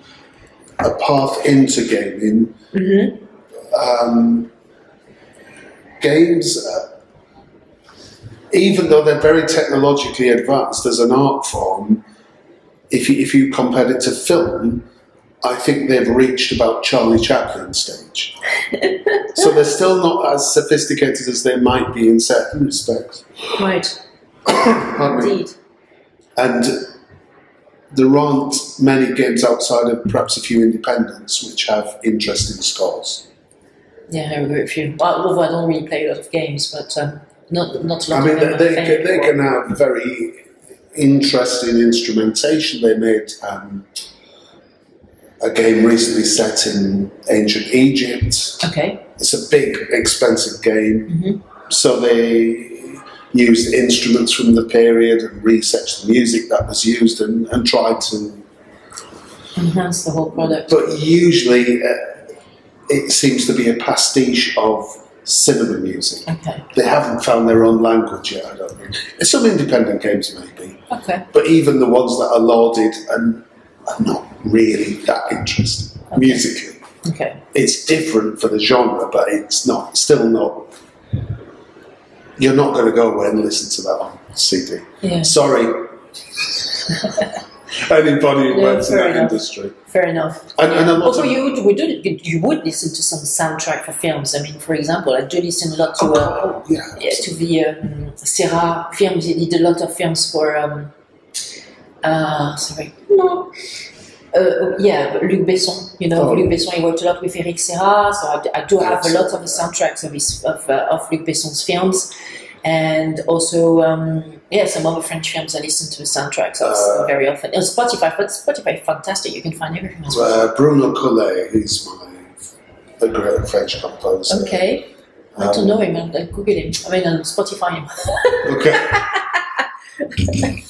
a path into gaming. Um, games, uh, even though they're very technologically advanced as an art form, if you, if you compared it to film, I think they've reached about Charlie Chaplin stage. so they're still not as sophisticated as they might be in certain respects.
right? Indeed.
And there aren't many games outside of perhaps a few independents which have interesting scores.
Yeah, I agree with you. Well, although I don't really play a lot of games, but um, not not a lot
I mean,
of
they, they, can, they can have very interesting instrumentation. They made um, a game recently set in ancient Egypt.
Okay.
It's a big, expensive game.
Mhm.
So they used instruments from the period and researched the music that was used and, and tried to
Enhance the whole product.
but usually uh, it seems to be a pastiche of cinema music.
Okay.
They haven't found their own language yet, I don't think. Some independent games maybe,
Okay.
but even the ones that are lauded and are not really that interesting musically.
Okay.
It's different for the genre, but it's not still not. You're not going to go away and listen to that on CD.
Yeah.
Sorry. Anybody who
No,
works in that
enough.
industry.
Fair enough.
And, and a lot
Also,
of
you would, would do, you would listen to some soundtrack for films. I mean, for example, I do listen a lot to uh,
Oh, yeah.
yeah, to the um, Serra films. He did a lot of films for. Um, uh, sorry. No. Uh, yeah, Luc Besson. You know,
Oh.
Luc Besson. He worked a lot with Eric Serra, so I do have a lot of the soundtracks of his of, uh, of Luc Besson's films, and also um, yeah, some other French films I listen to the soundtracks of
Uh,
very often. And Spotify, but Spotify, fantastic. You can find everything. Spotify.
Uh, Bruno Coulais, he's my a great French composer.
Okay. I don't
Um,
know him. I'll I'll Google him. I mean, on Spotify him.
Okay.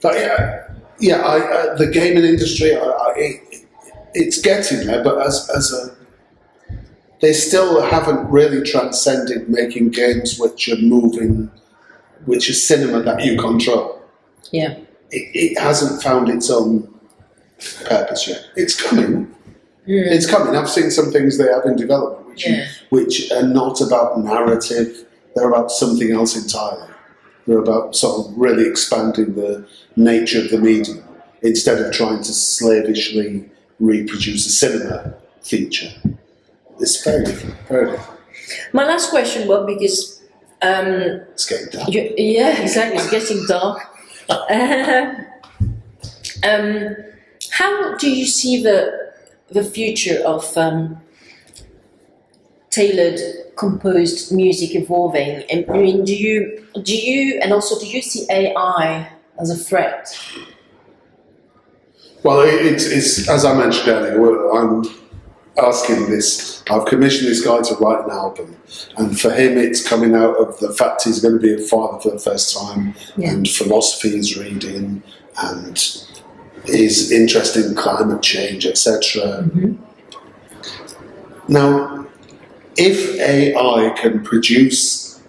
but yeah, yeah. I, uh, the gaming industry, I, I, it, it's getting there, but as as a, they still haven't really transcended making games which are moving, which is cinema that you control.
yeah.
It, it hasn't found its own purpose yet. It's coming.
Mm.
It's coming. I've seen some things they have in development which
Yeah.
which are not about narrative. They're about something else entirely. They're about sort of really expanding the nature of the medium instead of trying to slavishly reproduce a cinema feature. It's very different. Very different.
My last question, Bob, because um,
It's getting dark.
you, yeah, exactly, it's getting dark. um, how do you see the the future of um, tailored composed music evolving. And I mean, do you do you and also do you see AI as a threat?
Well, it- it's, it's as I mentioned earlier. I'm asking this. I've commissioned this guy to write an album, and for him, it's coming out of the fact he's going to be a father for the first time,
Yeah.
and philosophy he's reading, and his interest in climate change, etc. Mm-hmm. Now, if AI can produce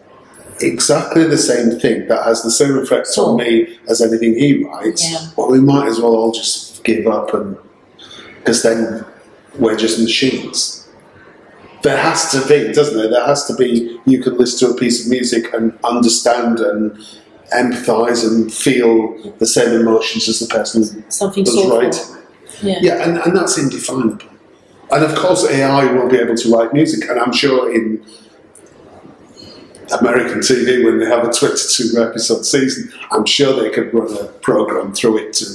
exactly the same thing that has the same effects
So-
on me as anything he writes,
Yeah.
well, we might as well all just give up and because then we're just machines. There has to be, doesn't there? There has to be. You can listen to a piece of music and understand and empathise and feel the same emotions as the person
Something soulful.
writing.
Yeah.
Yeah, and, and that's indefinable. And of course, AI will be able to write music, and I'm sure in American TV, when they have a 22 episode season, I'm sure they could run a program through it to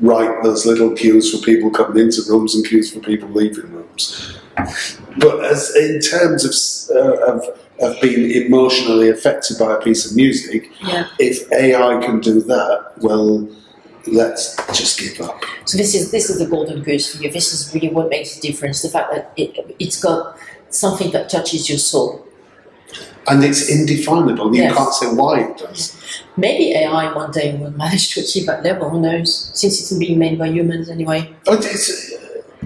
write those little cues for people coming into rooms and cues for people leaving rooms. But as in terms of, uh, of, of being emotionally affected by a piece of music,
Yeah.
if AI can do that, well, let's just give up.
So this is this is the golden goose for you. This is really what makes the difference. The fact that it it's got something that touches your soul.
and it's indefinable. You
Yes.
can't say why it does.
Maybe AI one day will manage to achieve that level. Who knows? Since it's being made by humans anyway.
Oh, but it's,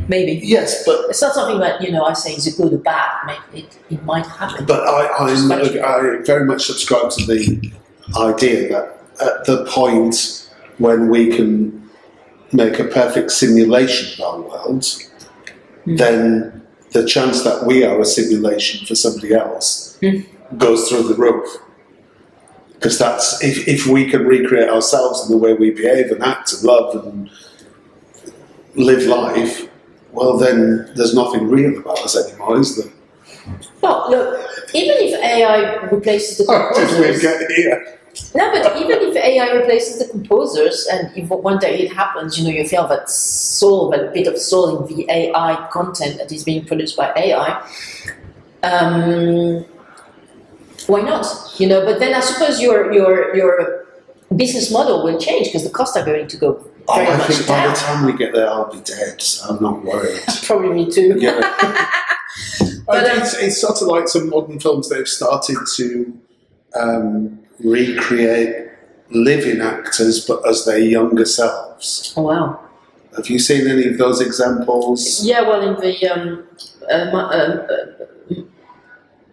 Maybe.
yes, but
It's not something that you know I say is a good or bad. Maybe it, it might happen.
but I, I'm, I very much subscribe to the idea that at the point when we can make a perfect simulation of our world,
Hmm.
then the chance that we are a simulation for somebody else
Hmm.
goes through the roof. Because that's if, if we can recreate ourselves in the way we behave and act and love and live life, well then there's nothing real about us anymore, is there?
Well, look, even if AI replaces the
How did we get here?
No, but even if AI replaces the composers, and if one day it happens, you know, you feel that soul, that bit of soul in the AI content that is being produced by AI. Um, why not? You know, but then I suppose your your your business model will change because the costs are going to go
Oh, I
much
think by the time we get there, I'll be dead. So I'm not worried.
Probably me too.
Yeah.
But, um,
it's, it's sort of like some modern films. They've started to um, recreate living actors, but as their younger selves.
Oh wow.
Have you seen any of those examples?
Yeah, well, in the um, uh, Ma- uh, uh,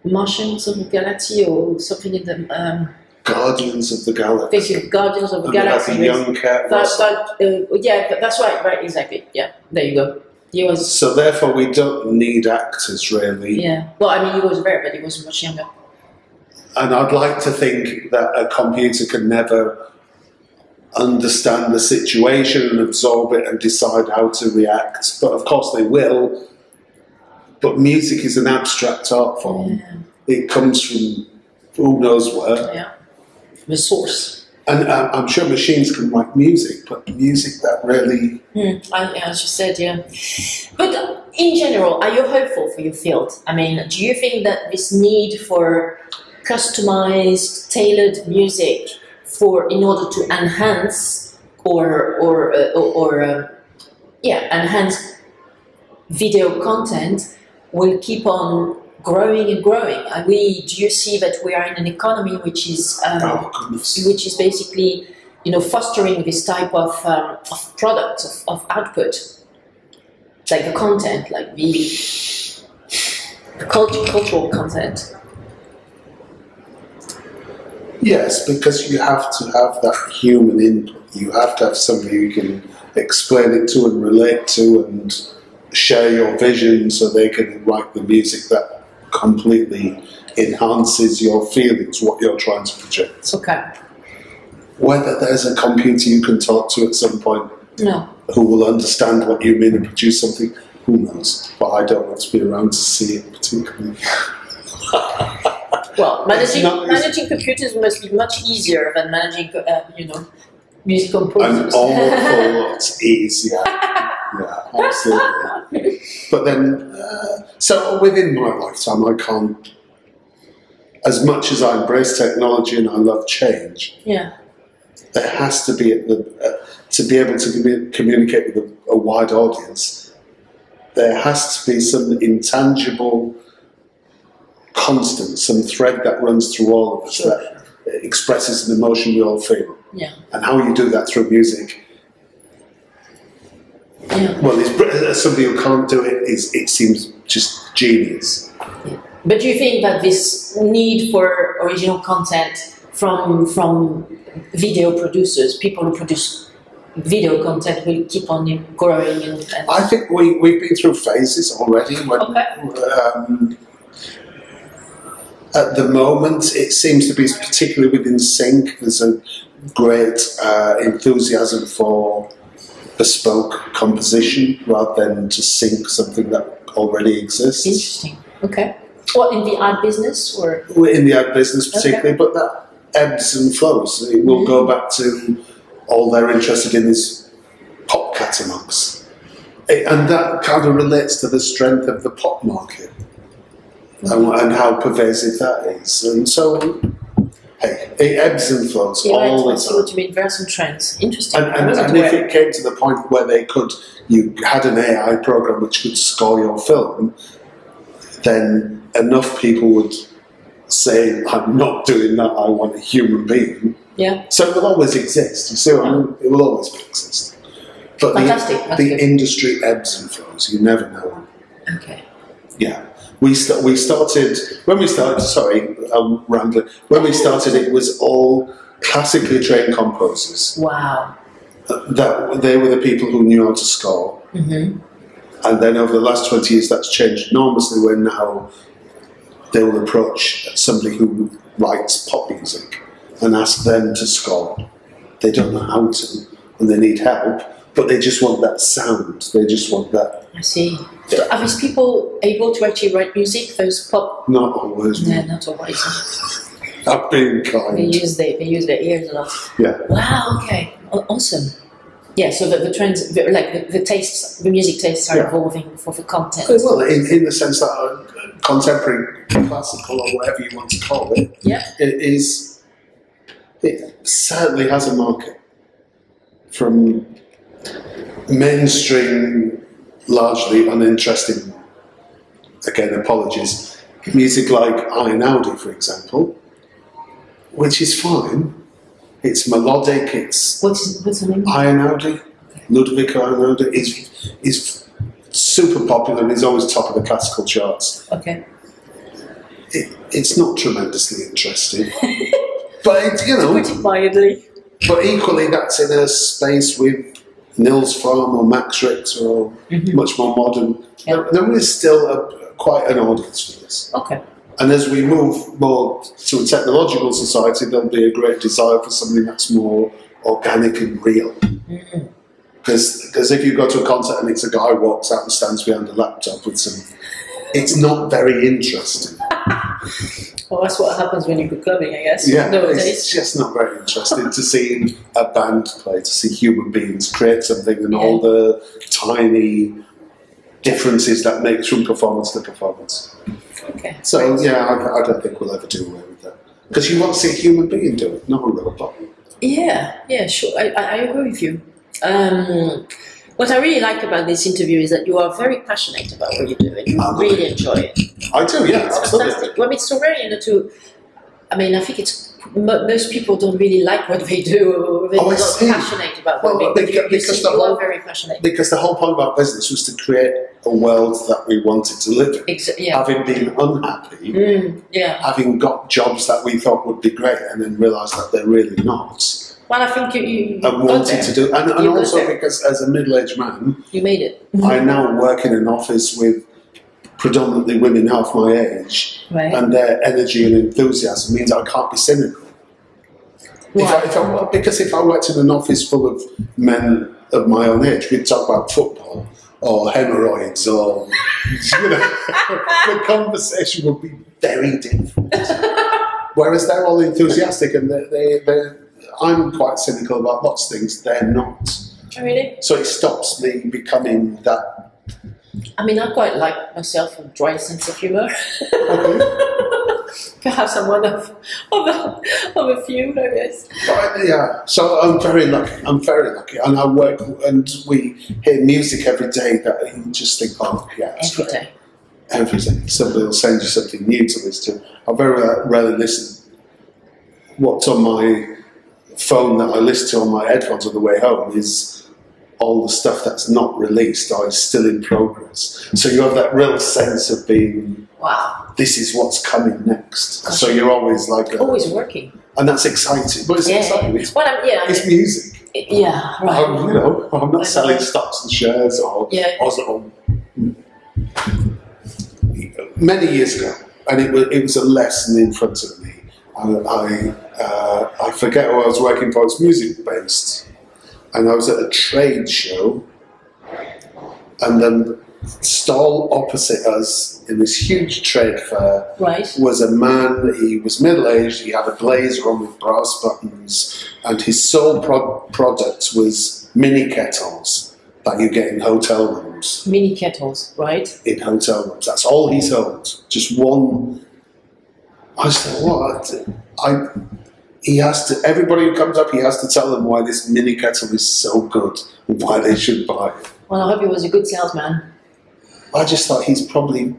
Martians of the Galaxy or something in the um,
Guardians of the Galaxy.
basically Guardians of the
And
Galaxy.
the young Kurt
that, that, uh, yeah, that's right, right, exactly. Yeah, there you go. He was,
So therefore, we don't need actors really.
yeah. Well, I mean, he was rare, but he was much younger.
And I'd like to think that a computer can never understand the situation and absorb it and decide how to react. But of course they will. But music is an abstract art form. It comes from who knows where.
Yeah, the source.
And uh, I'm sure machines can write music, but music that really.
Hmm, I, as you said, yeah. But uh, in general, are you hopeful for your field? I mean, do you think that this need for customized, tailored music for in order to enhance or or uh, or, uh, yeah, enhance video content will keep on growing and growing? Are we? Do you see that we are in an economy which is um,
Oh,
which is basically you know fostering this type of, um, of product of, of output like the content like the, the cult- cultural content
Yes, because you have to have that human input. You have to have somebody you can explain it to and relate to and share your vision so they can write the music that completely enhances your feelings, what you're trying to project.
okay
Whether there's a computer you can talk to at some point
no
who will understand what you mean and produce something, who knows? But I don't want to be around to see it particularly.
well managing
not-
managing computers must be much easier than managing uh, you know music
An
composers
awful lot easier. Yeah, absolutely. But then, uh, So within my lifetime, I can't. As much as I embrace technology and I love change,
Yeah.
there has to be the, uh, to be able to commu- communicate with a, a wide audience. There has to be some intangible constant, some thread that runs through all of us
Sure.
that expresses an emotion we all feel.
Yeah.
And how you do that through music,
Yeah.
well, it's, as somebody who can't do it, is it seems just genius.
But do you think that this need for original content from from video producers, people who produce video content, will keep on growing? And, and
I think we, we've been through phases already. When,
Okay.
um, at the moment, it seems to be particularly within sync. There's a great uh, enthusiasm for bespoke composition rather than to sync something that already exists.
interesting. Okay. What in the art business or?
We're in the art business particularly, but that ebbs and flows. It will go back to all they're interested in is pop catalogues. And that kind of relates to the strength of the pop market and, and how pervasive that is. And so, hey, it ebbs and flows
Yeah, right,
all
I
the
see
time.
what you mean. There are some trends. Interesting.
And, and, and if it came to the point where they could, you had an AI program which could score your film, then enough people would say, I'm not doing that, I want a human being.
yeah.
So it will always exist. You see what I mean? Mm. It will always exist. But
Fantastic,
the,
that's
the
good.
industry ebbs and flows. You never know.
Okay.
Yeah. We, st- we started, when we started, sorry, I'm rambling. When we started, it was all classically trained composers.
Wow.
That They were the people who knew how to score.
hmm
And then over the last 20 years, that's changed enormously when now they will approach somebody who writes pop music and ask them to score. They don't know how to and they need help, but they just want that sound. They just want that,
I see. So are these people able to actually write music? Those pop?
not always.
No, not always.
I've been
They
kind.
use they, they use their ears a lot.
Yeah.
Wow. Okay. Awesome. Yeah. So the, the trends, the, like the, the tastes, the music tastes are
Yeah.
evolving for the content.
Well, in, in the sense that uh, contemporary classical or whatever you want to call it,
Yeah.
it is it certainly has a market from mainstream largely uninteresting again apologies music like Einaudi for example which is fine it's melodic it's
What's what's the name?
Einaudi Ludwig Einaudi is is super popular and is always top of the classical charts
Okay.
it, it's not tremendously interesting but it, you know
Put it mildly.
But equally, that's in a space with Nils Frahm or Max Richter or mm-hmm. much more modern.
Yeah.
There, there is still a, quite an audience for this.
Okay.
And as we move more to a technological society, there'll be a great desire for something that's more organic and real. Mm-hmm. Because if you go to a concert and it's a guy who walks out and stands behind a laptop with some, it's not very interesting.
Well, that's what happens when you go clubbing, I guess.
Yeah,
Nowadays.
it's just not very interesting to see a band play, to see human beings create something and all the tiny differences that makes from performance to performance.
Okay.
So, yeah, I, I don't think we'll ever do away with that. Because you want to see a human being do it, not a robot.
Yeah, yeah, sure. I, I, I agree with you. Um, what I really like about this interview is that you are very passionate about what you do and you
Um,
really enjoy it.
I do, yeah,
it's
absolutely.
fantastic. Well, it's so rare, you know, to. I mean, I think it's mo- most people don't really like what they do. Or they're
Oh, I
not
see.
passionate about what
Well,
they do.
because-
You,
because the whole-
very passionate.
Because the whole point of our business was to create a world that we wanted to live in.
Ex- yeah.
Having been unhappy,
Mm, yeah.
having got jobs that we thought would be great, and then realised that they're really not.
Well, I think you, you, got
wanted to do, and, and also because as a middle-aged man,
You made it.
I now work in an office with predominantly women half my age,
Right.
and their energy and enthusiasm means I can't be cynical. If I, if I, because if I worked in an office full of men of my own age, we'd talk about football or hemorrhoids or you know, the conversation would be very different. Whereas they're all enthusiastic and they, they, they're, I'm quite cynical about lots of things. They're not.
Oh, really?
So it stops me becoming that
I mean, I quite like myself a dry sense of humor. Perhaps I'm one of of a, of a few, I guess.
But, yeah, so I'm very lucky. I'm very lucky, and I work and we hear music every day that you just think, oh yeah,
Every
great.
day.
Every day, somebody will send you something new to listen to. I very rarely listen. What's on my phone that I listen to on my headphones on the way home is all the stuff that's not released or is still in progress. So you have that real sense of being,
Wow.
this is what's coming next. So you're always like, a-
Always working.
and that's exciting. But it's
Yeah.
exciting. It's,
Well, I'm, yeah.
it's music.
yeah. Right.
I'm, you know, I'm not selling stocks and shares or,
Yeah.
or, or many years ago, and it was, it was a lesson in front of me. I, I, uh, I forget who I was working for. It's music based, and I was at a trade show, and then stall opposite us in this huge trade fair
Right.
was a man, he was middle aged, he had a blazer on with brass buttons, and his sole pro- product was mini kettles that you get in hotel rooms.
Mini kettles. Right.
In hotel rooms. That's all he sold. Just one. I said, what? I, he has to, everybody who comes up, he has to tell them why this mini kettle is so good and why they should buy it.
Well, I hope he was a good salesman.
I just thought he's probably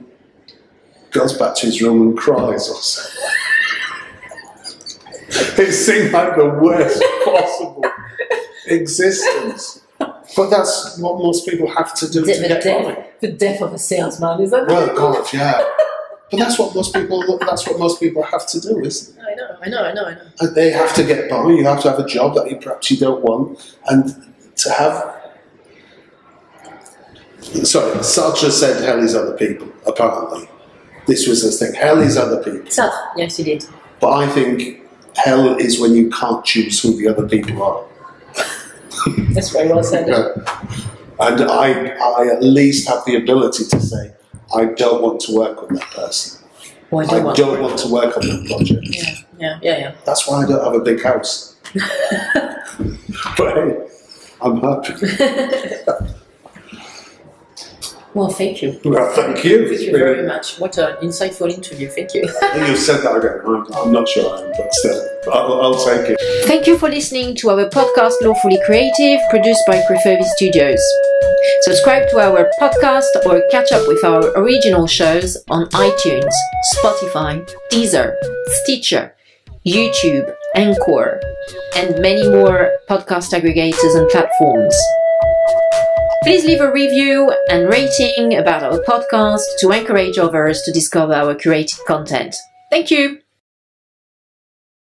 goes back to his room and cries or something. it seemed like the worst possible existence. But that's what most people have to do
The,
to
the
get
death,
by.
the death of a salesman, is that?
Well, God, yeah. But that's what most people. That's what most people have to do, isn't it?
I know, I know, I know, I know.
And they have to get by. You have to have a job that you perhaps you don't want, and to have. Sorry, Sartre said hell is other people. Apparently, this was the thing. Hell is other people,
So, yes, he did.
but I think hell is when you can't choose who the other people are.
That's very well said.
Yeah. And I, I at least have the ability to say, I don't want to work with that person.
Why do
I
want?
don't want to work on that project.
Yeah, yeah, yeah, yeah.
That's why I don't have a big house. but hey, I'm happy.
Well, thank you.
Well, thank you.
Thank you very much. What an insightful interview. Thank you.
You've said that again. I'm, I'm not sure I am, but still, I'll, I'll take it.
Thank you for listening to our podcast Lawfully Creative, produced by Crefovi Studios. Subscribe to our podcast or catch up with our original shows on iTunes, Spotify, Deezer, Stitcher, YouTube, Anchor, and many more podcast aggregators and platforms. Please leave a review and rating about our podcast to encourage others to discover our curated content. Thank you!